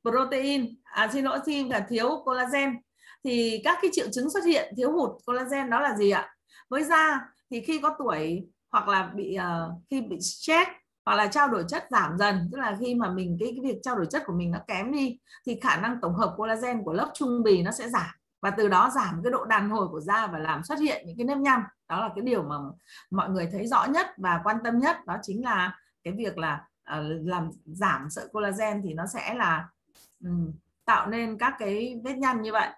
protein à xin lỗi khi là thiếu collagen thì các cái triệu chứng xuất hiện thiếu hụt collagen đó là gì ạ? Với da thì khi có tuổi hoặc là bị uh, khi bị stress hoặc là trao đổi chất giảm dần tức là khi mà mình cái, cái việc trao đổi chất của mình nó kém đi thì khả năng tổng hợp collagen của lớp trung bì nó sẽ giảm. Và từ đó giảm cái độ đàn hồi của da và làm xuất hiện những cái nếp nhăn. Đó là cái điều mà mọi người thấy rõ nhất và quan tâm nhất. Đó chính là cái việc là uh, làm giảm sợi collagen thì nó sẽ là um, tạo nên các cái vết nhăn như vậy.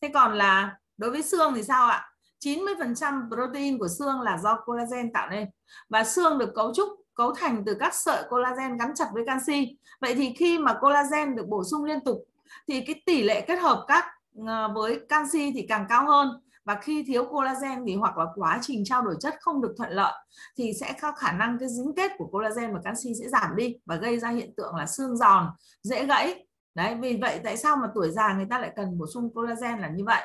Thế còn là đối với xương thì sao ạ? 90% protein của xương là do collagen tạo nên. Và xương được cấu trúc cấu thành từ các sợi collagen gắn chặt với canxi. Vậy thì khi mà collagen được bổ sung liên tục thì cái tỷ lệ kết hợp các ờ, với canxi thì càng cao hơn. Và khi thiếu collagen thì hoặc là quá trình trao đổi chất không được thuận lợi thì sẽ có khả năng cái dính kết của collagen và canxi sẽ giảm đi và gây ra hiện tượng là xương giòn, dễ gãy. Đấy vì vậy tại sao mà tuổi già người ta lại cần bổ sung collagen là như vậy?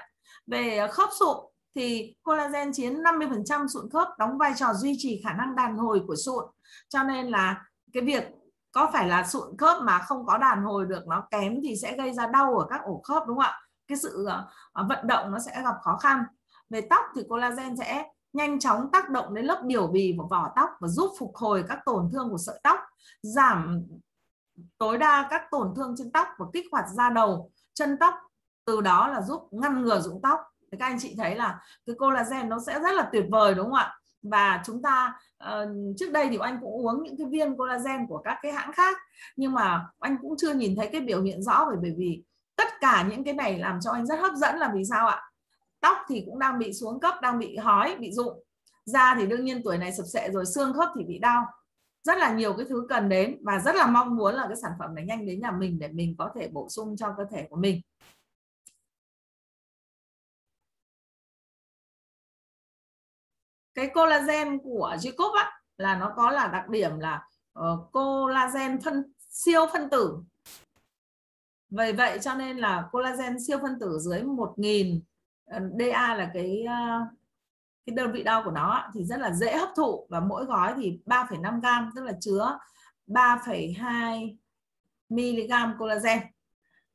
Về khớp sụn thì collagen chiếm 50% sụn khớp đóng vai trò duy trì khả năng đàn hồi của sụn. Cho nên là cái việc có phải là sụn khớp mà không có đàn hồi được nó kém thì sẽ gây ra đau ở các ổ khớp đúng không ạ? Cái sự uh, vận động nó sẽ gặp khó khăn. Về tóc thì collagen sẽ nhanh chóng tác động đến lớp biểu bì của vỏ tóc và giúp phục hồi các tổn thương của sợi tóc giảm tối đa các tổn thương trên tóc và kích hoạt da đầu chân tóc từ đó là giúp ngăn ngừa rụng tóc thì các anh chị thấy là cái collagen nó sẽ rất là tuyệt vời đúng không ạ? Và chúng ta uh, trước đây thì anh cũng uống những cái viên collagen của các cái hãng khác nhưng mà anh cũng chưa nhìn thấy cái biểu hiện rõ bởi bởi vì tất cả những cái này làm cho anh rất hấp dẫn là vì sao ạ? Tóc thì cũng đang bị xuống cấp đang bị hói bị rụng. Da thì đương nhiên tuổi này sập sệ rồi xương khớp thì bị đau. Rất là nhiều cái thứ cần đến và rất là mong muốn là cái sản phẩm này nhanh đến nhà mình để mình có thể bổ sung cho cơ thể của mình. Cái collagen của Jacob á là nó có là đặc điểm là uh, collagen phân siêu phân tử. Vì vậy cho nên là collagen siêu phân tử dưới 1000 ờ, DA là cái uh, cái đơn vị đo của nó thì rất là dễ hấp thụ và mỗi gói thì 3,5 gram tức là chứa 3,2 mg collagen.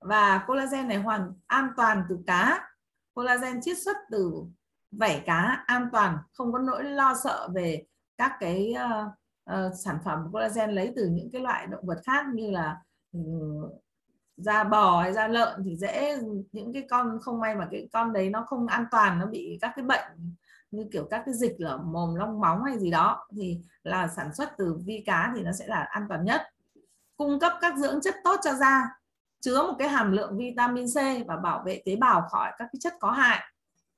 Và collagen này hoàn an toàn từ cá. Collagen chiết xuất từ vảy cá an toàn không có nỗi lo sợ về các cái uh, uh, sản phẩm collagen lấy từ những cái loại động vật khác như là uh, da bò hay da lợn thì dễ những cái con không may mà cái con đấy nó không an toàn nó bị các cái bệnh như kiểu các cái dịch ở mồm long móng hay gì đó thì là sản xuất từ vi cá thì nó sẽ là an toàn nhất. Cung cấp các dưỡng chất tốt cho da chứa một cái hàm lượng vitamin C và bảo vệ tế bào khỏi các cái chất có hại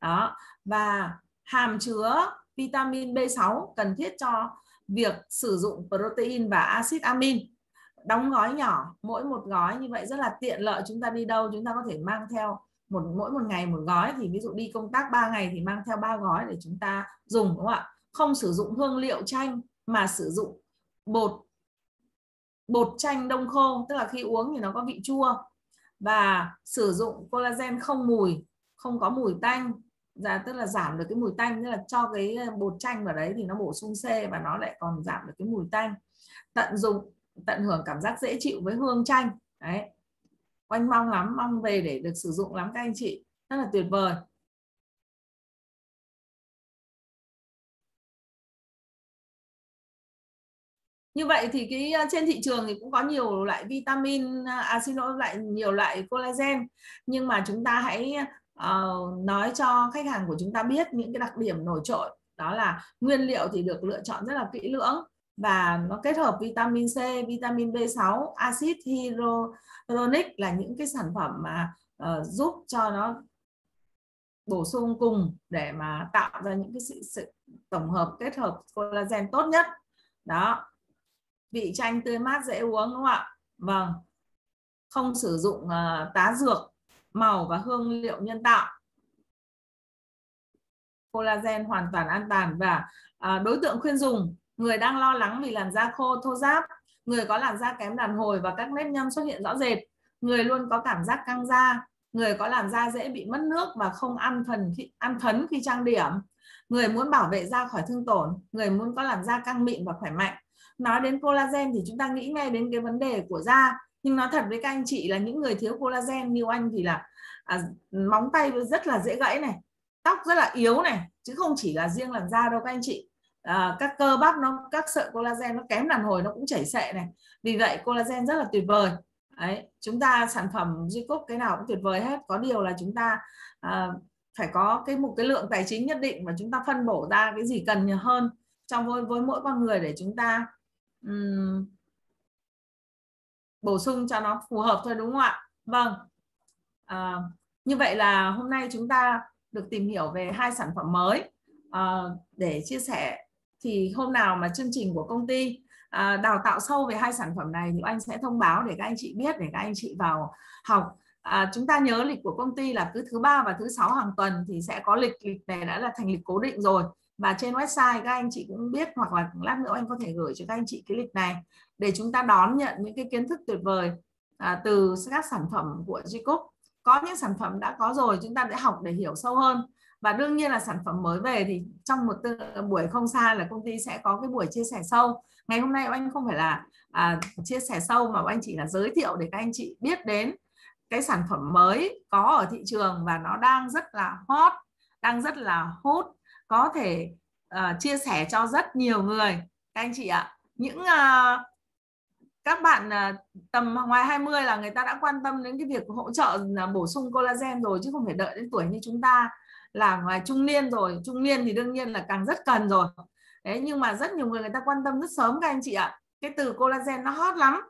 đó. Và hàm chứa vitamin B6 cần thiết cho việc sử dụng protein và axit amin. Đóng gói nhỏ, mỗi một gói như vậy rất là tiện lợi, chúng ta đi đâu chúng ta có thể mang theo một, mỗi một ngày một gói. Thì ví dụ đi công tác 3 ngày thì mang theo ba gói để chúng ta dùng, đúng không ạ? Không sử dụng hương liệu chanh mà sử dụng bột bột chanh đông khô, tức là khi uống thì nó có vị chua. Và sử dụng collagen không mùi, không có mùi tanh dạ tức là giảm được cái mùi tanh, tức là cho cái ờ, bột chanh vào đấy thì nó bổ sung C và nó lại còn giảm được cái mùi tanh. Tận dụng, tận hưởng cảm giác dễ chịu với hương chanh. Đấy. Oanh mong lắm, mong về để được sử dụng lắm các anh chị. Rất là tuyệt vời. Như vậy thì cái ờ, trên thị trường thì cũng có nhiều loại vitamin ờ, à xin lỗi lại nhiều loại collagen. Nhưng mà chúng ta hãy uh, nói cho khách hàng của chúng ta biết những cái đặc điểm nổi trội. Đó là nguyên liệu thì được lựa chọn rất là kỹ lưỡng và nó kết hợp vitamin C, vitamin B6, axit hyaluronic là những cái sản phẩm mà uh, giúp cho nó bổ sung cùng để mà tạo ra những cái sự, sự tổng hợp kết hợp collagen tốt nhất. Đó. Vị chanh tươi mát dễ uống đúng không ạ? Vâng. Không sử dụng uh, tá dược màu và hương liệu nhân tạo. Collagen hoàn toàn an toàn và à, đối tượng khuyên dùng. Người đang lo lắng vì làn da khô thô ráp. Người có làn da kém đàn hồi và các nếp nhăn xuất hiện rõ rệt. Người luôn có cảm giác căng da. Người có làn da dễ bị mất nước và không ăn thần khi, ăn phấn khi trang điểm. Người muốn bảo vệ da khỏi thương tổn. Người muốn có làn da căng mịn và khỏe mạnh. Nói đến collagen thì chúng ta nghĩ ngay đến cái vấn đề của da nhưng nói thật với các anh chị là những người thiếu collagen như anh thì là à, móng tay rất là dễ gãy này tóc rất là yếu này chứ không chỉ là riêng làn da đâu các anh chị. À, các cơ bắp nó các sợi collagen nó kém đàn hồi nó cũng chảy xệ này. Vì vậy collagen rất là tuyệt vời. Đấy, chúng ta sản phẩm Jacob cái nào cũng tuyệt vời hết. Có điều là chúng ta à, phải có cái một cái lượng tài chính nhất định và chúng ta phân bổ ra cái gì cần nhiều hơn trong với, với mỗi con người để chúng ta um, bổ sung cho nó phù hợp thôi đúng không ạ? Vâng. À, như vậy là hôm nay chúng ta được tìm hiểu về hai sản phẩm mới. À, để chia sẻ thì hôm nào mà chương trình của công ty à, đào tạo sâu về hai sản phẩm này thì anh sẽ thông báo để các anh chị biết để các anh chị vào học. À, chúng ta nhớ lịch của công ty là cứ thứ ba và thứ sáu hàng tuần thì sẽ có lịch lịch này đã là thành lịch cố định rồi. Và trên website các anh chị cũng biết hoặc là lát nữa anh có thể gửi cho các anh chị cái lịch này để chúng ta đón nhận những cái kiến thức tuyệt vời à, từ các sản phẩm của Jacob có những sản phẩm đã có rồi chúng ta sẽ học để hiểu sâu hơn. Và đương nhiên là sản phẩm mới về thì trong một buổi không xa là công ty sẽ có cái buổi chia sẻ sâu. Ngày hôm nay anh không phải là à, chia sẻ sâu mà anh chỉ là giới thiệu để các anh chị biết đến cái sản phẩm mới có ở thị trường và nó đang rất là hot đang rất là hot có thể uh, chia sẻ cho rất nhiều người. Các anh chị ạ những uh, các bạn à, tầm ngoài 20 là người ta đã quan tâm đến cái việc hỗ trợ à, bổ sung collagen rồi chứ không phải đợi đến tuổi như chúng ta là ngoài trung niên rồi. Trung niên thì đương nhiên là càng rất cần rồi. Đấy nhưng mà rất nhiều người người ta quan tâm rất sớm các anh chị ạ. Cái từ collagen nó hot lắm.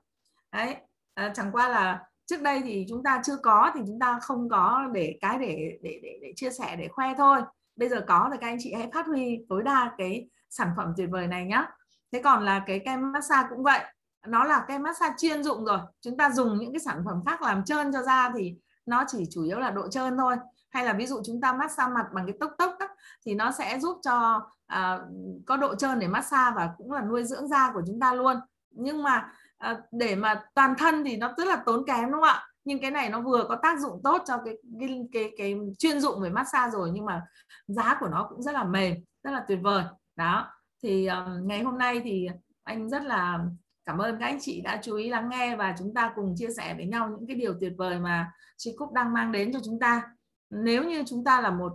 Đấy à, chẳng qua là trước đây thì chúng ta chưa có thì chúng ta không có để cái để để để, để chia sẻ để khoe thôi. Bây giờ có thì các anh chị hãy phát huy tối đa cái sản phẩm tuyệt vời này nhé thế còn là cái kem massage cũng vậy nó là cái massage chuyên dụng rồi. Chúng ta dùng những cái sản phẩm khác làm trơn cho da thì nó chỉ chủ yếu là độ trơn thôi. Hay là ví dụ chúng ta massage mặt bằng cái tốc tốc đó, thì nó sẽ giúp cho à, có độ trơn để massage và cũng là nuôi dưỡng da của chúng ta luôn. Nhưng mà à, để mà toàn thân thì nó rất là tốn kém đúng không ạ? Nhưng cái này nó vừa có tác dụng tốt cho cái cái cái, cái chuyên dụng về massage rồi nhưng mà giá của nó cũng rất là mềm rất là tuyệt vời. Đó thì uh, ngày hôm nay thì anh rất là cảm ơn các anh chị đã chú ý lắng nghe và chúng ta cùng chia sẻ với nhau những cái điều tuyệt vời mà chị Cúc đang mang đến cho chúng ta. Nếu như chúng ta là một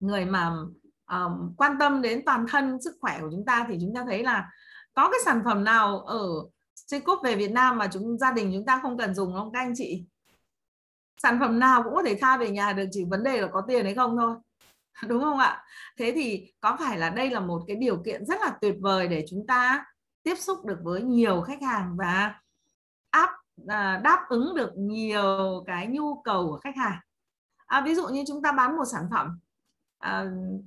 người mà um, quan tâm đến toàn thân sức khỏe của chúng ta thì chúng ta thấy là có cái sản phẩm nào ở Jacob về Việt Nam mà chúng gia đình chúng ta không cần dùng không các anh chị? Sản phẩm nào cũng có thể tha về nhà được chỉ vấn đề là có tiền hay không thôi. Đúng không ạ? Thế thì có phải là đây là một cái điều kiện rất là tuyệt vời để chúng ta tiếp xúc được với nhiều khách hàng và áp à, đáp ứng được nhiều cái nhu cầu của khách hàng. À, ví dụ như chúng ta bán một sản phẩm à,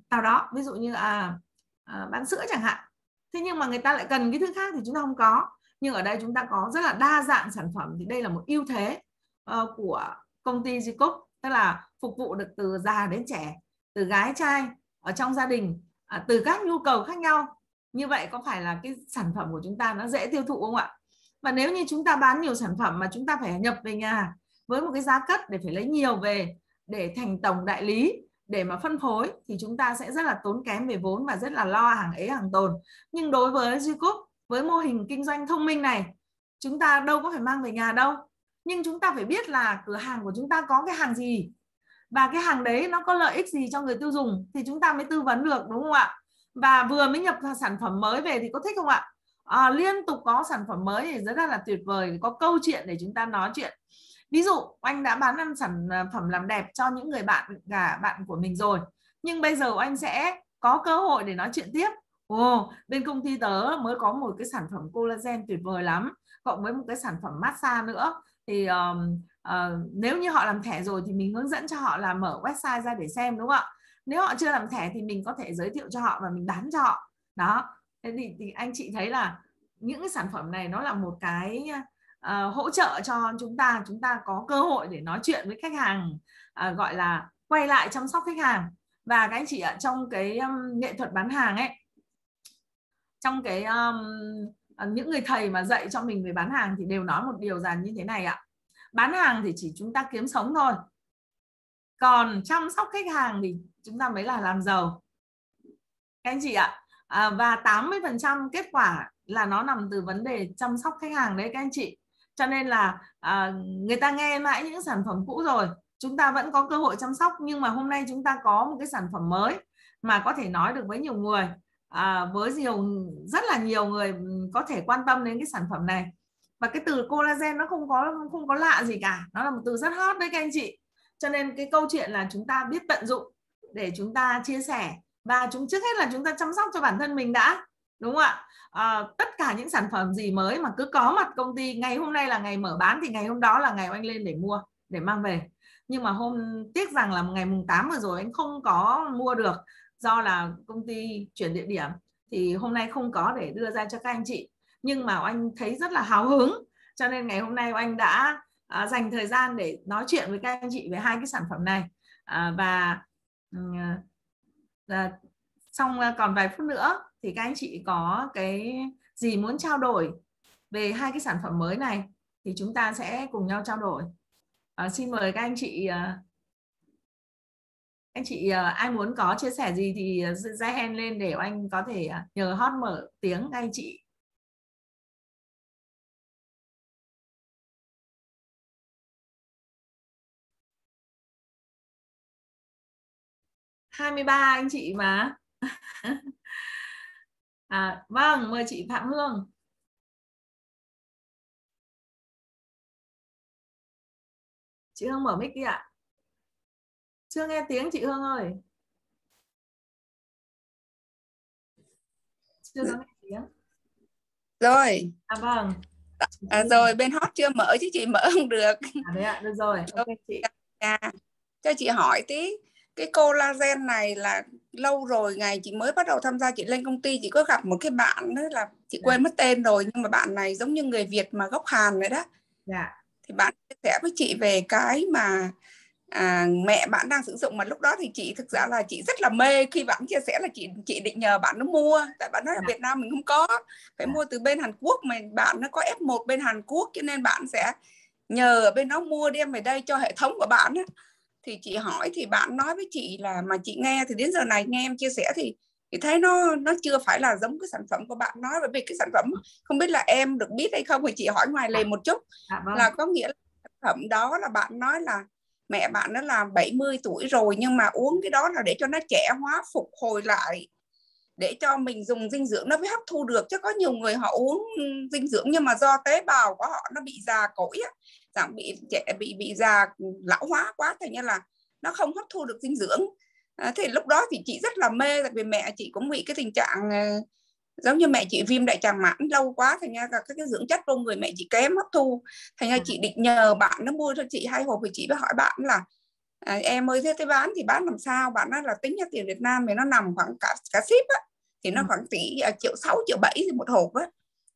nào đó ví dụ như à, à, bán sữa chẳng hạn. Thế nhưng mà người ta lại cần cái thứ khác thì chúng ta không có. Nhưng ở đây chúng ta có rất là đa dạng sản phẩm thì đây là một ưu thế uh, của công ty Zicook tức là phục vụ được từ già đến trẻ từ gái trai ở trong gia đình uh, từ các nhu cầu khác nhau như vậy có phải là cái sản phẩm của chúng ta nó dễ tiêu thụ không ạ? Và nếu như chúng ta bán nhiều sản phẩm mà chúng ta phải nhập về nhà với một cái giá cất để phải lấy nhiều về để thành tổng đại lý, để mà phân phối, thì chúng ta sẽ rất là tốn kém về vốn và rất là lo hàng ế, hàng tồn. Nhưng đối với Zucoup với mô hình kinh doanh thông minh này, chúng ta đâu có phải mang về nhà đâu. Nhưng chúng ta phải biết là cửa hàng của chúng ta có cái hàng gì. Và cái hàng đấy nó có lợi ích gì cho người tiêu dùng thì chúng ta mới tư vấn được, đúng không ạ? Và vừa mới nhập sản phẩm mới về thì có thích không ạ? À, liên tục có sản phẩm mới thì rất là tuyệt vời có câu chuyện để chúng ta nói chuyện. Ví dụ anh đã bán năm sản à, phẩm làm đẹp cho những người bạn cả bạn của mình rồi. Nhưng bây giờ anh sẽ có cơ hội để nói chuyện tiếp. Ồ, bên công ty tớ mới có một cái sản phẩm collagen tuyệt vời lắm cộng với một cái sản phẩm massage nữa. Thì um, uh, nếu như họ làm thẻ rồi thì mình hướng dẫn cho họ là mở website ra để xem đúng không ạ? Nếu họ chưa làm thẻ thì mình có thể giới thiệu cho họ và mình bán cho họ. Đó. Thế thì, thì anh chị thấy là những cái sản phẩm này nó là một cái uh, hỗ trợ cho chúng ta. Chúng ta có cơ hội để nói chuyện với khách hàng uh, gọi là quay lại chăm sóc khách hàng. Và các anh chị ạ trong cái um, nghệ thuật bán hàng ấy trong cái um, những người thầy mà dạy cho mình về bán hàng thì đều nói một điều rằng như thế này ạ. Bán hàng thì chỉ chúng ta kiếm sống thôi còn chăm sóc khách hàng thì chúng ta mới là làm giàu. Các anh chị ạ à, và 80% kết quả là nó nằm từ vấn đề chăm sóc khách hàng đấy các anh chị. Cho nên là à, người ta nghe mãi những sản phẩm cũ rồi chúng ta vẫn có cơ hội chăm sóc. Nhưng mà hôm nay chúng ta có một cái sản phẩm mới mà có thể nói được với nhiều người à, với nhiều rất là nhiều người có thể quan tâm đến cái sản phẩm này. Và cái từ collagen nó không có không có lạ gì cả. Nó là một từ rất hot đấy các anh chị cho nên cái câu chuyện là chúng ta biết tận dụng để chúng ta chia sẻ và chúng trước hết là chúng ta chăm sóc cho bản thân mình đã đúng không ạ? À, tất cả những sản phẩm gì mới mà cứ có mặt công ty ngày hôm nay là ngày mở bán thì ngày hôm đó là ngày anh lên để mua để mang về. Nhưng mà hôm tiếc rằng là ngày mùng 8 vừa rồi anh không có mua được do là công ty chuyển địa điểm thì hôm nay không có để đưa ra cho các anh chị. Nhưng mà anh thấy rất là hào hứng cho nên ngày hôm nay anh đã à, dành thời gian để nói chuyện với các anh chị về hai cái sản phẩm này. À, và à, à, xong à, còn vài phút nữa thì các anh chị có cái gì muốn trao đổi về hai cái sản phẩm mới này thì chúng ta sẽ cùng nhau trao đổi. À, xin mời các anh chị à, anh chị ai muốn có chia sẻ gì thì ra hand lên để anh có thể nhờ hot mở tiếng các anh chị. 23 anh chị mà. À, vâng mời chị Phạm Hương. Chị Hương mở mic đi ạ. Chưa nghe tiếng chị Hương ơi. Chưa có nghe tiếng. Rồi. À vâng. À, rồi bên hot chưa? Mở chứ chị mở không được. À đấy ạ được rồi. Ok chị. À, cho chị hỏi tí cái collagen này là lâu rồi ngày chị mới bắt đầu tham gia chị lên công ty chị có gặp một cái bạn đó là chị quên mất tên rồi nhưng mà bạn này giống như người Việt mà gốc Hàn vậy đó dạ. thì bạn chia sẻ với chị về cái mà à, mẹ bạn đang sử dụng mà lúc đó thì chị thực ra là chị rất là mê khi bạn chia sẻ là chị chị định nhờ bạn nó mua tại bạn nói là dạ. Việt Nam mình không có phải dạ. mua từ bên Hàn Quốc mà bạn nó có F1 bên Hàn Quốc cho nên bạn sẽ nhờ bên nó mua đem về đây cho hệ thống của bạn á thì chị hỏi thì bạn nói với chị là mà chị nghe thì đến giờ này nghe em chia sẻ thì thì thấy nó nó chưa phải là giống cái sản phẩm của bạn nói. Bởi vì cái sản phẩm không biết là em được biết hay không thì chị hỏi ngoài lề một chút. À, vâng. là có nghĩa là sản phẩm đó là bạn nói là mẹ bạn nó là 70 tuổi rồi nhưng mà uống cái đó là để cho nó trẻ hóa phục hồi lại để cho mình dùng dinh dưỡng nó mới hấp thu được. Chứ có nhiều người họ uống dinh dưỡng nhưng mà do tế bào của họ nó bị già cỗi á dạng bị trẻ bị bị già lão hóa quá thành như là nó không hấp thu được dinh dưỡng. À, thì lúc đó thì chị rất là mê tại vì mẹ chị cũng bị cái tình trạng uh, giống như mẹ chị viêm đại tràng mãn lâu quá thành ra các cái dưỡng chất trong người mẹ chị kém hấp thu. Thành ra chị định nhờ bạn nó mua cho chị hai hộp thì chị mới hỏi bạn là à, em ơi thế tới bán thì bán làm sao? Bạn nói là tính ra tiền Việt Nam thì nó nằm khoảng cả cả ship á thì nó ừ. khoảng tỷ uh, triệu sáu triệu bảy thì một hộp á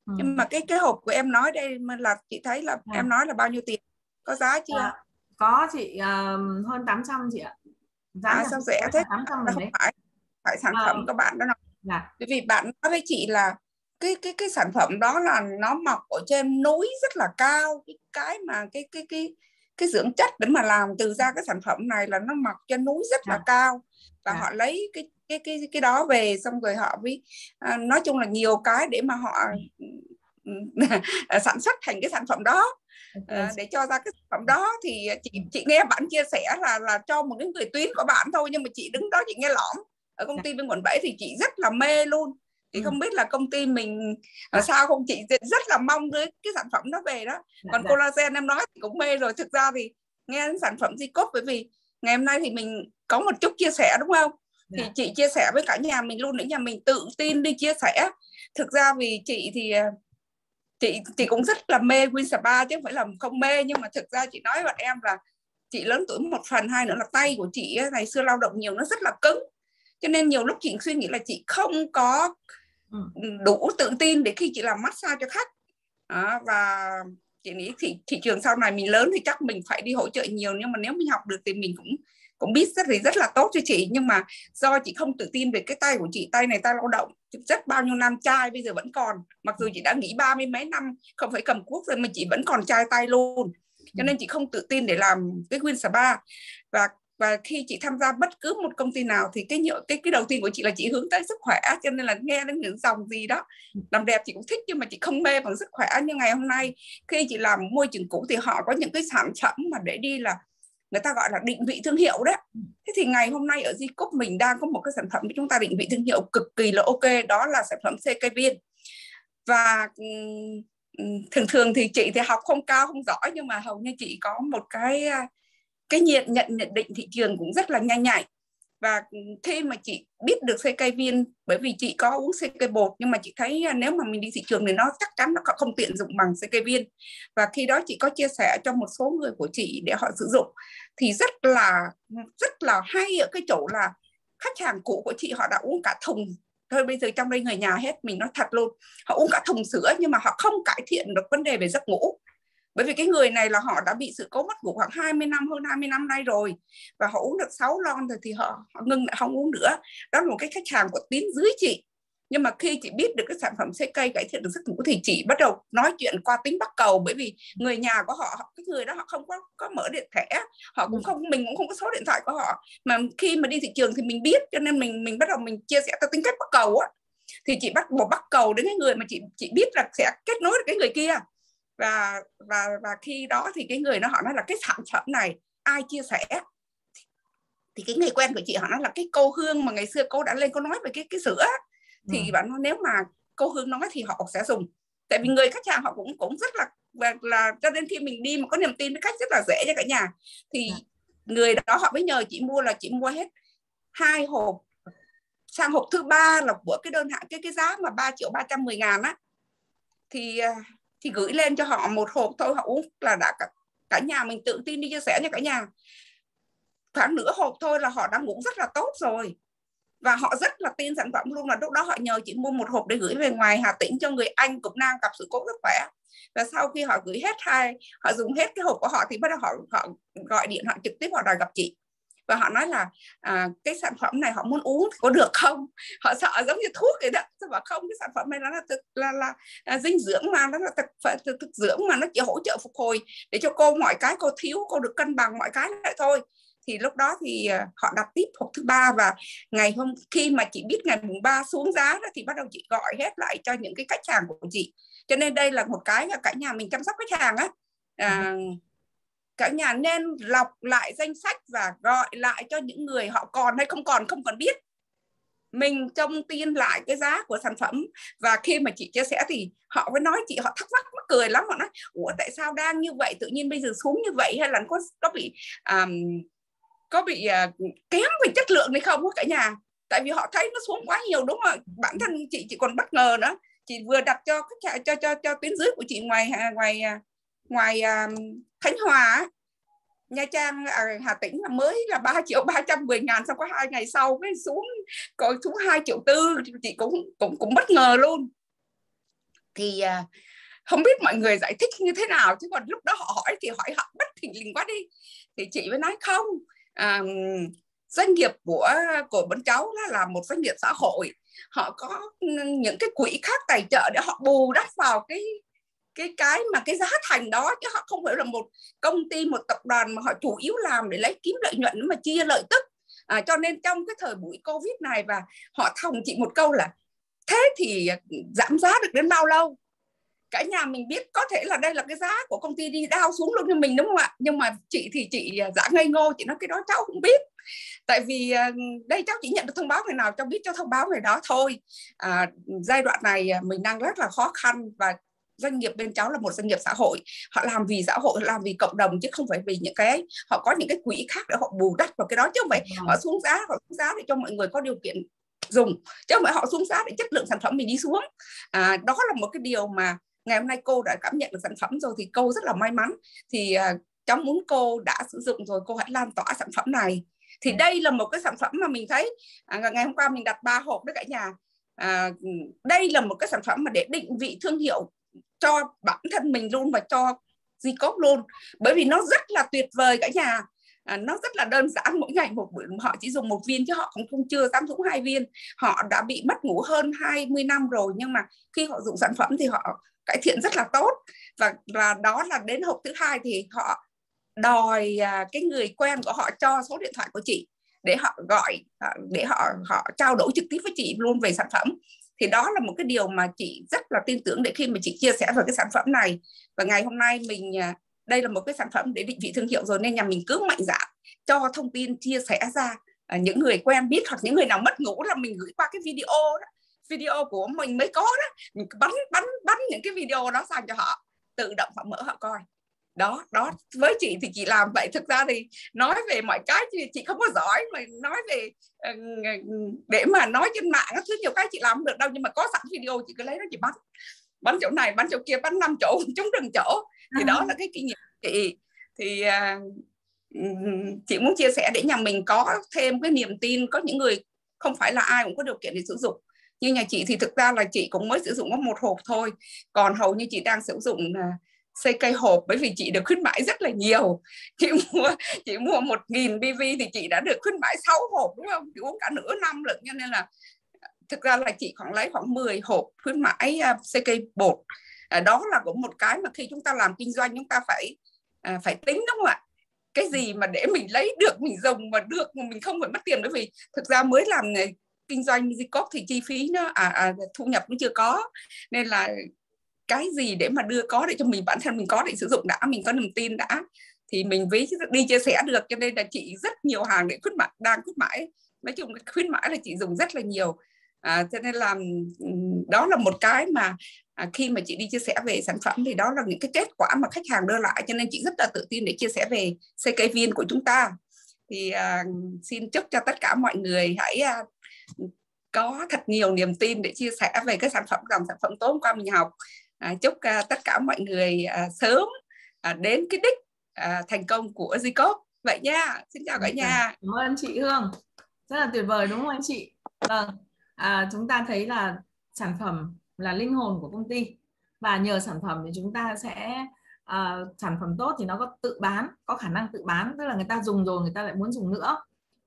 ừ. nhưng mà cái cái hộp của em nói đây là chị thấy là à. em nói là bao nhiêu tiền có giá chưa à, có chị uh, hơn 800 chị ạ giá à, sao rẻ thế 800 không đấy. phải phải sản à. phẩm các bạn đó dạ. bởi vì bạn nói với chị là cái cái cái sản phẩm đó là nó mọc ở trên núi rất là cao cái cái mà cái cái cái cái dưỡng chất để mà làm từ ra cái sản phẩm này là nó mọc trên núi rất là dạ. cao và dạ. họ lấy cái cái cái cái đó về xong rồi họ với à, nói chung là nhiều cái để mà họ sản xuất thành cái sản phẩm đó. À, để cho ra cái sản phẩm đó thì chị chị nghe bạn chia sẻ là là cho một cái người tuyến của bạn thôi nhưng mà chị đứng đó chị nghe lõm. Ở công ty bên quận 7 thì chị rất là mê luôn. Thì ừ. không biết là công ty mình à. sao không? Chị rất là mong với cái sản phẩm nó về đó. Dạ, còn dạ. collagen em nói thì cũng mê rồi. Thực ra thì nghe sản phẩm di cốt bởi vì ngày hôm nay thì mình có một chút chia sẻ đúng không thì dạ. chị chia sẻ với cả nhà mình luôn để nhà mình tự tin đi chia sẻ thực ra vì chị thì à, chị chị cũng rất là mê Win Spa chứ không phải là không mê nhưng mà thực ra chị nói với em là chị lớn tuổi một phần hai nữa là tay của chị ngày xưa lao động nhiều nó rất là cứng cho nên nhiều lúc chị suy nghĩ là chị không có ừ. đủ tự tin để khi chị làm massage cho khách à, và chị nghĩ thị thị trường sau này mình lớn thì chắc mình phải đi hỗ trợ nhiều nhưng mà nếu mình học được thì mình cũng cũng biết rất thì rất là tốt cho chị nhưng mà do chị không tự tin về cái tay của chị tay này tay lao động rất bao nhiêu năm trai bây giờ vẫn còn. Mặc dù chị đã nghỉ ba mươi mấy năm không phải cầm cuốc rồi mà chị vẫn còn trai tay luôn. Cho nên chị không tự tin để làm cái Win Spa. Và và khi chị tham gia bất cứ một công ty nào thì cái nhựa cái cái đầu tiên của chị là chị hướng tới sức khỏe cho nên là nghe đến những dòng gì đó làm đẹp chị cũng thích nhưng mà chị không mê bằng sức khỏe. Như ngày hôm nay khi chị làm môi trường cũ thì họ có những cái sản phẩm mà để đi là người ta gọi là định vị thương hiệu đấy. Thế thì ngày hôm nay ở di cúc mình đang có một cái sản phẩm chúng ta định vị thương hiệu cực kỳ là ok, đó là sản phẩm CK viên và thường thường thì chị thì học không cao, không giỏi nhưng mà hầu như chị có một cái à, cái nhận nhận nhận định thị trường cũng rất là nhanh nhạy và khi mà chị biết được CK viên bởi vì chị có uống CK bột, nhưng mà chị thấy à, nếu mà mình đi thị trường thì nó chắc chắn nó không tiện dụng bằng CK viên và khi đó chị có chia sẻ cho một số người của chị để họ sử dụng. Thì rất là rất là hay ở cái chỗ là khách hàng cũ của chị họ đã uống cả thùng. Thôi bây giờ trong đây người nhà hết mình nói thật luôn. Họ uống cả thùng sữa nhưng mà họ không cải thiện được vấn đề về giấc ngủ bởi vì cái người này là họ đã bị sự cố mất ngủ khoảng 20 năm hơn 20 năm nay rồi. Và họ uống được 6 lon rồi thì họ, họ ngưng lại không uống nữa. Đó là một cái khách hàng của tín dưới chị. Nhưng mà khi chị biết được cái sản phẩm cây cải thiện được giấc ngủ thì chị bắt đầu nói chuyện qua tính bắt cầu. Bởi vì người nhà của họ cái người đó họ không có có mở điện thẻ. Họ cũng không mình cũng không có số điện thoại của họ. Mà khi mà đi thị trường thì mình biết cho nên mình mình bắt đầu mình chia sẻ theo tính cách bắt cầu á. Thì chị bắt một bắt cầu đến cái người mà chị chị biết là sẽ kết nối được cái người kia và và và khi đó thì cái người nó họ nói là cái sản phẩm này ai chia sẻ? Thì cái người quen của chị họ nói là cái cô hương mà ngày xưa cô đã lên cô nói về cái cái sữa thì ừ. bạn nói nếu mà cô hương nói thì họ sẽ dùng. Tại vì người khách hàng họ cũng cũng rất là là, là cho nên khi mình đi mà có niềm tin với khách rất là dễ cho cả nhà. Thì ừ. người đó họ mới nhờ chị mua là chị mua hết hai hộp. Sang hộp thứ ba là của cái đơn hạn cái cái giá mà 3 triệu 310 ngàn á. Thì à, thì gửi lên cho họ một hộp thôi họ uống là đã cả, cả nhà mình tự tin đi chia sẻ cho cả nhà. Khoảng nửa hộp thôi là họ đã ngủ rất là tốt rồi. Và họ rất là tin sản phẩm luôn là lúc đó họ nhờ chị mua một hộp để gửi về ngoài Hà Tĩnh cho người anh cũng đang gặp sự cố rất khỏe. Và sau khi họ gửi hết hai họ dùng hết cái hộp của họ thì bắt đầu họ họ gọi điện họ trực tiếp họ đòi gặp chị và họ nói là à, cái sản phẩm này họ muốn uống thì có được không? Họ sợ giống như thuốc vậy đó. Tôi bảo không cái sản phẩm này nó là thực là, là, là dinh dưỡng mà nó là thực, thực, thực dưỡng mà nó chỉ hỗ trợ phục hồi để cho cô mọi cái cô thiếu cô được cân bằng mọi cái lại thôi. Thì lúc đó thì à, họ đặt tiếp hộp thứ ba và ngày hôm khi mà chị biết ngày mùng 3 xuống giá đó, thì bắt đầu chị gọi hết lại cho những cái khách hàng của chị. Cho nên đây là một cái là cả nhà mình chăm sóc khách hàng á. À, cả nhà nên lọc lại danh sách và gọi lại cho những người họ còn hay không còn không còn biết. Mình trông tin lại cái giá của sản phẩm và khi mà chị chia sẻ thì họ mới nói chị họ thắc mắc mắc cười lắm. Họ nói ủa tại sao đang như vậy? Tự nhiên bây giờ xuống như vậy hay là có có bị um, có bị uh, kém về chất lượng hay không? Cả nhà tại vì họ thấy nó xuống quá nhiều đúng không bản thân chị chị còn bất ngờ nữa. Chị vừa đặt cho cho cho cho, cho tuyến dưới của chị ngoài à, ngoài à, ngoài um, Khánh Hòa Nha Trang ở Hà Tĩnh là mới là 3 triệu 310 ngàn sau có hai ngày sau mới xuống còn xuống 2 triệu tư chị cũng cũng cũng bất ngờ luôn. Thì à, không biết mọi người giải thích như thế nào chứ còn lúc đó họ hỏi thì hỏi họ bất thình lình quá đi. Thì chị mới nói không à, doanh nghiệp của của bọn cháu là, là một doanh nghiệp xã hội. Họ có những cái quỹ khác tài trợ để họ bù đắp vào cái cái cái mà cái giá thành đó chứ họ không phải là một công ty một tập đoàn mà họ chủ yếu làm để lấy kiếm lợi nhuận mà chia lợi tức. À, cho nên trong cái thời buổi covid này và họ thòng chị một câu là thế thì giảm giá được đến bao lâu? Cả nhà mình biết có thể là đây là cái giá của công ty đi đao xuống luôn cho mình đúng không ạ? Nhưng mà chị thì chị à, giả ngây ngô chị nói cái đó cháu cũng biết. Tại vì à, đây cháu chỉ nhận được thông báo ngày nào cháu biết cho thông báo ngày đó thôi. À, giai đoạn này à, mình đang rất là khó khăn và doanh nghiệp bên cháu là một doanh nghiệp xã hội. Họ làm vì xã hội làm vì cộng đồng chứ không phải vì những cái họ có những cái quỹ khác để họ bù đắp vào cái đó chứ không phải họ xuống giá họ xuống giá để cho mọi người có điều kiện dùng chứ không phải họ xuống giá để chất lượng sản phẩm mình đi xuống. À, đó là một cái điều mà ngày hôm nay cô đã cảm nhận được sản phẩm rồi thì cô rất là may mắn. Thì à, cháu muốn cô đã sử dụng rồi cô hãy lan tỏa sản phẩm này. Thì đây là một cái sản phẩm mà mình thấy à, ngày hôm qua mình đặt ba hộp với cả nhà. À, đây là một cái sản phẩm mà để định vị thương hiệu cho bản thân mình luôn và cho di cốt luôn. Bởi vì nó rất là tuyệt vời cả nhà. À, nó rất là đơn giản mỗi ngày một bữa họ chỉ dùng một viên chứ họ cũng không chưa dám dùng hai viên. Họ đã bị mất ngủ hơn 20 năm rồi nhưng mà khi họ dùng sản phẩm thì họ cải thiện rất là tốt. Và là đó là đến hộp thứ hai thì họ đòi à, cái người quen của họ cho số điện thoại của chị để họ gọi à, để họ họ trao đổi trực tiếp với chị luôn về sản phẩm thì đó là một cái điều mà chị rất là tin tưởng để khi mà chị chia sẻ về cái sản phẩm này. Và ngày hôm nay mình à, đây là một cái sản phẩm để định vị thương hiệu rồi nên nhà mình cứ mạnh dạn cho thông tin chia sẻ ra. À, những người quen biết hoặc những người nào mất ngủ là mình gửi qua cái video đó video của mình mới có đó. Mình bắn bắn bắn những cái video đó sang cho họ tự động họ mở họ coi đó đó với chị thì chị làm vậy. Thực ra thì nói về mọi cái thì chị không có giỏi mà nói về ờ, để mà nói trên mạng thứ nhiều cái chị làm không được đâu. Nhưng mà có sẵn video chị cứ lấy nó chị bắn. Bắn chỗ này bắn chỗ kia bắn năm chỗ chúng từng chỗ. Thì đó là cái kinh nghiệm chị. Thì uh, chị muốn chia sẻ để nhà mình có thêm cái niềm tin. Có những người không phải là ai cũng có điều kiện để sử dụng. Như nhà chị thì thực ra là chị cũng mới sử dụng có một hộp thôi. Còn hầu như chị đang sử dụng uh, xây cây hộp bởi vì chị được khuyến mãi rất là nhiều. Chị mua chị mua một nghìn bv thì chị đã được khuyến mãi 6 hộp đúng không? Chị uống cả nửa năm lận cho nên là thực ra là chị khoảng lấy khoảng 10 hộp khuyến mãi uh, cây bột. À, đó là cũng một cái mà khi chúng ta làm kinh doanh chúng ta phải à, phải tính đúng không ạ? Cái gì mà để mình lấy được mình dùng mà được mà mình không phải mất tiền bởi vì thực ra mới làm kinh doanh Zcop thì chi phí nó à, à, thu nhập nó chưa có. Nên là cái gì để mà đưa có để cho mình bản thân mình có để sử dụng đã mình có niềm tin đã thì mình với đi chia sẻ được. Cho nên là chị rất nhiều hàng để khuyến mãi đang khuyến mãi. Nói chung khuyến mãi là chị dùng rất là nhiều. À, cho nên là đó là một cái mà à, khi mà chị đi chia sẻ về sản phẩm thì đó là những cái kết quả mà khách hàng đưa lại. Cho nên chị rất là tự tin để chia sẻ về CK viên của chúng ta. Thì à, xin chúc cho tất cả mọi người hãy à, có thật nhiều niềm tin để chia sẻ về cái sản phẩm dòng sản phẩm tốt qua mình học à, chúc à, tất cả mọi người à, sớm à, đến cái đích à, thành công của Zicop vậy nha xin chào cả nhà. cảm ơn chị Hương. Rất là tuyệt vời đúng không anh chị? Vâng à, chúng ta thấy là sản phẩm là linh hồn của công ty. Và nhờ sản phẩm thì chúng ta sẽ uh, sản phẩm tốt thì nó có tự bán có khả năng tự bán tức là người ta dùng rồi người ta lại muốn dùng nữa.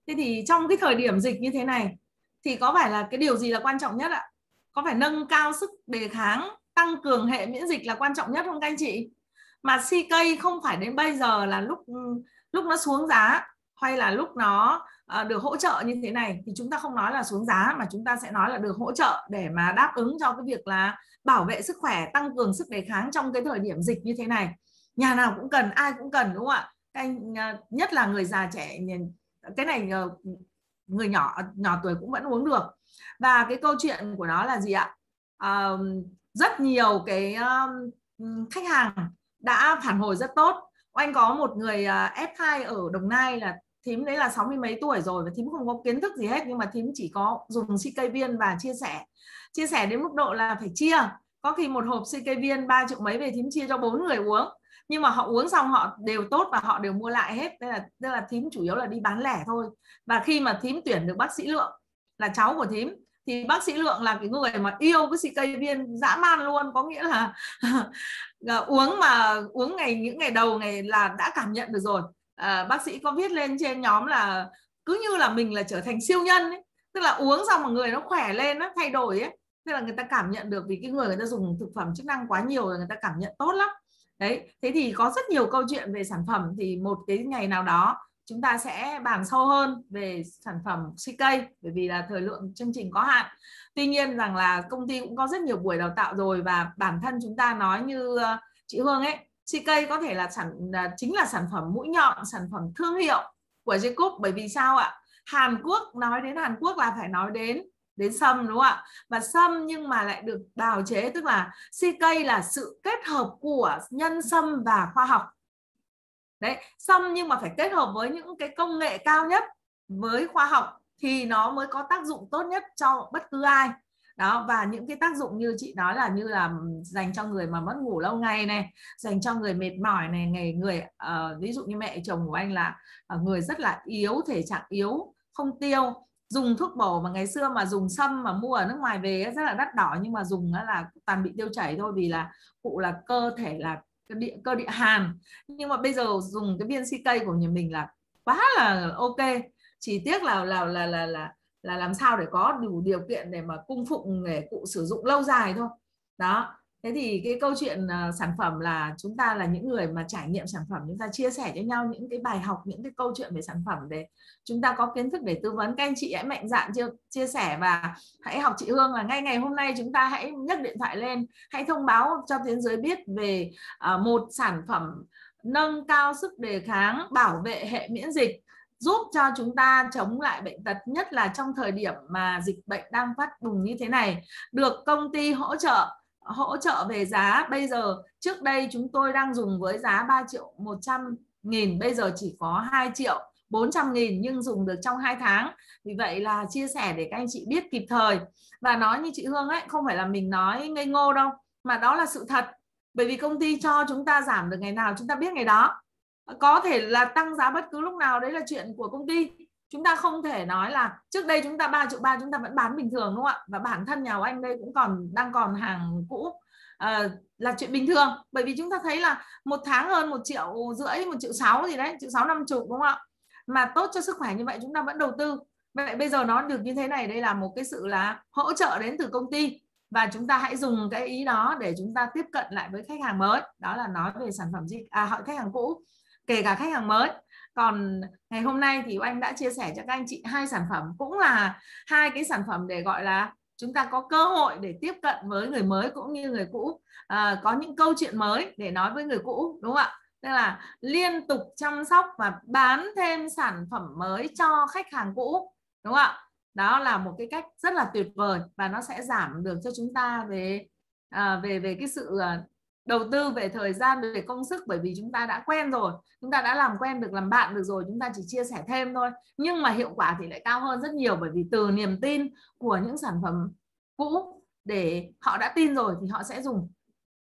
Thế thì trong cái thời điểm dịch như thế này thì có phải là cái điều gì là quan trọng nhất ạ? Có phải nâng cao sức đề kháng tăng cường hệ miễn dịch là quan trọng nhất không các anh chị? Mà CK không phải đến bây giờ là lúc ừ, lúc nó xuống giá hay là lúc nó uh, được hỗ trợ như thế này thì chúng ta không nói là xuống giá mà chúng ta sẽ nói là được hỗ trợ để mà đáp ứng cho cái việc là bảo vệ sức khỏe tăng cường sức đề kháng trong cái thời điểm dịch như thế này. Nhà nào cũng cần ai cũng cần đúng không ạ? Anh uh, nhất là người già trẻ cái này uh, người nhỏ nhỏ tuổi cũng vẫn uống được. Và cái câu chuyện của nó là gì ạ? Uh, rất nhiều cái um, khách hàng đã phản hồi rất tốt. Anh có một người à, uh, F2 ở Đồng Nai là thím đấy là sáu mươi mấy tuổi rồi và thím không có kiến thức gì hết nhưng mà thím chỉ có dùng CK viên và chia sẻ. Chia sẻ đến mức độ là phải chia. Có khi một hộp CK viên ba triệu mấy về thím chia cho bốn người uống. Nhưng mà họ uống xong họ đều tốt và họ đều mua lại hết. Nên là đây là thím chủ yếu là đi bán lẻ thôi. Và khi mà thím tuyển được bác sĩ lượng là cháu của thím thì bác sĩ lượng là cái người mà yêu cái cây viên dã man luôn. Có nghĩa là uống mà uống ngày những ngày đầu ngày là đã cảm nhận được rồi. À, bác sĩ có viết lên trên nhóm là cứ như là mình là trở thành siêu nhân ấy. tức là uống xong mà người nó khỏe lên nó thay đổi ấy. Tức là người ta cảm nhận được vì cái người người ta dùng thực phẩm chức năng quá nhiều rồi người ta cảm nhận tốt lắm. Đấy thế thì có rất nhiều câu chuyện về sản phẩm. Thì một cái ngày nào đó chúng ta sẽ bàn sâu hơn về sản phẩm CK bởi vì là thời lượng chương trình có hạn. Tuy nhiên rằng là công ty cũng có rất nhiều buổi đào tạo rồi và bản thân chúng ta nói như ờ, chị Hương ấy CK có thể là sản chính là sản phẩm mũi nhọn, sản phẩm thương hiệu của Jacob bởi vì sao ạ? Hàn Quốc, nói đến Hàn Quốc là phải nói đến đến sâm, đúng không ạ? Và sâm nhưng mà lại được bào chế, tức là CK là sự kết hợp của nhân sâm và khoa học đấy xong nhưng mà phải kết hợp với những cái công nghệ cao nhất với khoa học thì nó mới có tác dụng tốt nhất cho bất cứ ai. Đó và những cái tác dụng như chị nói là như là dành cho người mà mất ngủ lâu ngày này dành cho người mệt mỏi này người người uh, ví dụ như mẹ chồng của anh là uh, người rất là yếu thể trạng yếu không tiêu dùng thuốc bổ mà ngày xưa mà dùng sâm mà mua ở nước ngoài về rất là đắt đỏ nhưng mà dùng là toàn bị tiêu chảy thôi vì là cụ là cơ thể là địa, cơ địa hàn nhưng mà bây giờ dùng cái viên CK của nhà mình là quá là ok. Chỉ tiếc là là là là là là làm sao để có đủ điều kiện để mà cung phụng để cụ sử dụng lâu dài thôi. Đó thế thì cái câu chuyện uh, sản phẩm là chúng ta là những người mà trải nghiệm sản phẩm chúng ta chia sẻ cho nhau những cái bài học những cái câu chuyện về sản phẩm để chúng ta có kiến thức để tư vấn. Các anh chị hãy mạnh dạn chia, chia sẻ và hãy học chị Hương là ngay ngày hôm nay chúng ta hãy nhấc điện thoại lên hãy thông báo cho tiến giới biết về uh, một sản phẩm nâng cao sức đề kháng bảo vệ hệ miễn dịch giúp cho chúng ta chống lại bệnh tật nhất là trong thời điểm mà dịch bệnh đang phát bùng như thế này. Được công ty hỗ trợ hỗ trợ về giá. Bây giờ, trước đây chúng tôi đang dùng với giá 3 triệu 100 nghìn, bây giờ chỉ có 2 triệu 400 nghìn nhưng dùng được trong 2 tháng. Vì vậy là chia sẻ để các anh chị biết kịp thời. Và nói như chị Hương ấy, không phải là mình nói ngây ngô đâu, mà đó là sự thật. Bởi vì công ty cho chúng ta giảm được ngày nào, chúng ta biết ngày đó. Có thể là tăng giá bất cứ lúc nào, đấy là chuyện của công ty chúng ta không thể nói là trước đây chúng ta 3 triệu ba chúng ta vẫn bán bình thường đúng không ạ? Và bản thân nhà của anh đây cũng còn đang còn hàng cũ. À, là chuyện bình thường. Bởi vì chúng ta thấy là một tháng hơn một triệu rưỡi một triệu sáu gì đấy triệu sáu năm chục đúng không ạ? Mà tốt cho sức khỏe như vậy chúng ta vẫn đầu tư. Vậy bây giờ nó được như thế này đây là một cái sự là hỗ trợ đến từ công ty. Và chúng ta hãy dùng cái ý đó để chúng ta tiếp cận lại với khách hàng mới. Đó là nói về sản phẩm gì à họ khách hàng cũ kể cả khách hàng mới còn ngày hôm nay thì anh đã chia sẻ cho các anh chị hai sản phẩm cũng là hai cái sản phẩm để gọi là chúng ta có cơ hội để tiếp cận với người mới cũng như người cũ. À, có những câu chuyện mới để nói với người cũ đúng không ạ? Tức là liên tục chăm sóc và bán thêm sản phẩm mới cho khách hàng cũ đúng không ạ? Đó là một cái cách rất là tuyệt vời và nó sẽ giảm được cho chúng ta về à, về về cái sự à, đầu tư về thời gian về công sức bởi vì chúng ta đã quen rồi. Chúng ta đã làm quen được làm bạn được rồi chúng ta chỉ chia sẻ thêm thôi. Nhưng mà hiệu quả thì lại cao hơn rất nhiều bởi vì từ niềm tin của những sản phẩm cũ để họ đã tin rồi thì họ sẽ dùng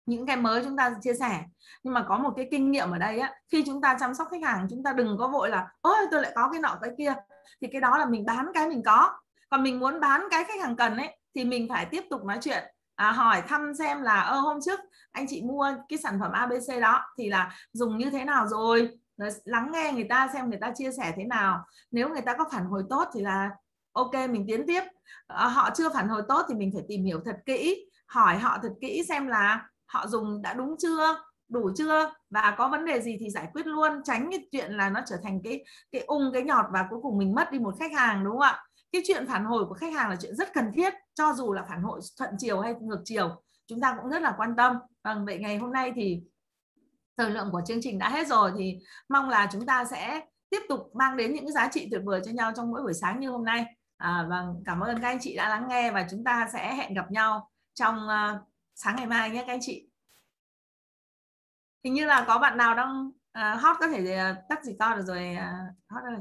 những cái mới chúng ta chia sẻ. Nhưng mà có một cái kinh nghiệm ở đây á khi chúng ta chăm sóc khách hàng chúng ta đừng có vội là ôi tôi lại có cái nọ cái kia. Thì cái đó là mình bán cái mình có. Còn mình muốn bán cái khách hàng cần ấy thì mình phải tiếp tục nói chuyện à, hỏi thăm xem là ơ hôm trước anh chị mua cái sản phẩm ABC đó thì là dùng như thế nào rồi? Rồi lắng nghe người ta xem người ta chia sẻ thế nào. Nếu người ta có phản hồi tốt thì là ok mình tiến tiếp. À, họ chưa phản hồi tốt thì mình phải tìm hiểu thật kỹ hỏi họ thật kỹ xem là họ dùng đã đúng chưa đủ chưa và có vấn đề gì thì giải quyết luôn. Tránh cái chuyện là nó trở thành cái cái ung cái nhọt và cuối cùng mình mất đi một khách hàng đúng không ạ? Cái chuyện phản hồi của khách hàng là chuyện rất cần thiết cho dù là phản hồi thuận chiều hay ngược chiều chúng ta cũng rất là quan tâm. Vâng vậy ngày hôm nay thì thời lượng của chương trình đã hết rồi thì mong là chúng ta sẽ tiếp tục mang đến những giá trị tuyệt vời cho nhau trong mỗi buổi sáng như hôm nay. À, vâng cảm ơn các anh chị đã lắng nghe và chúng ta sẽ hẹn gặp nhau trong uh, sáng ngày mai nhé các anh chị. Hình như là có bạn nào đang uh, hot có thể uh, tắt gì to được rồi uh, hot ơi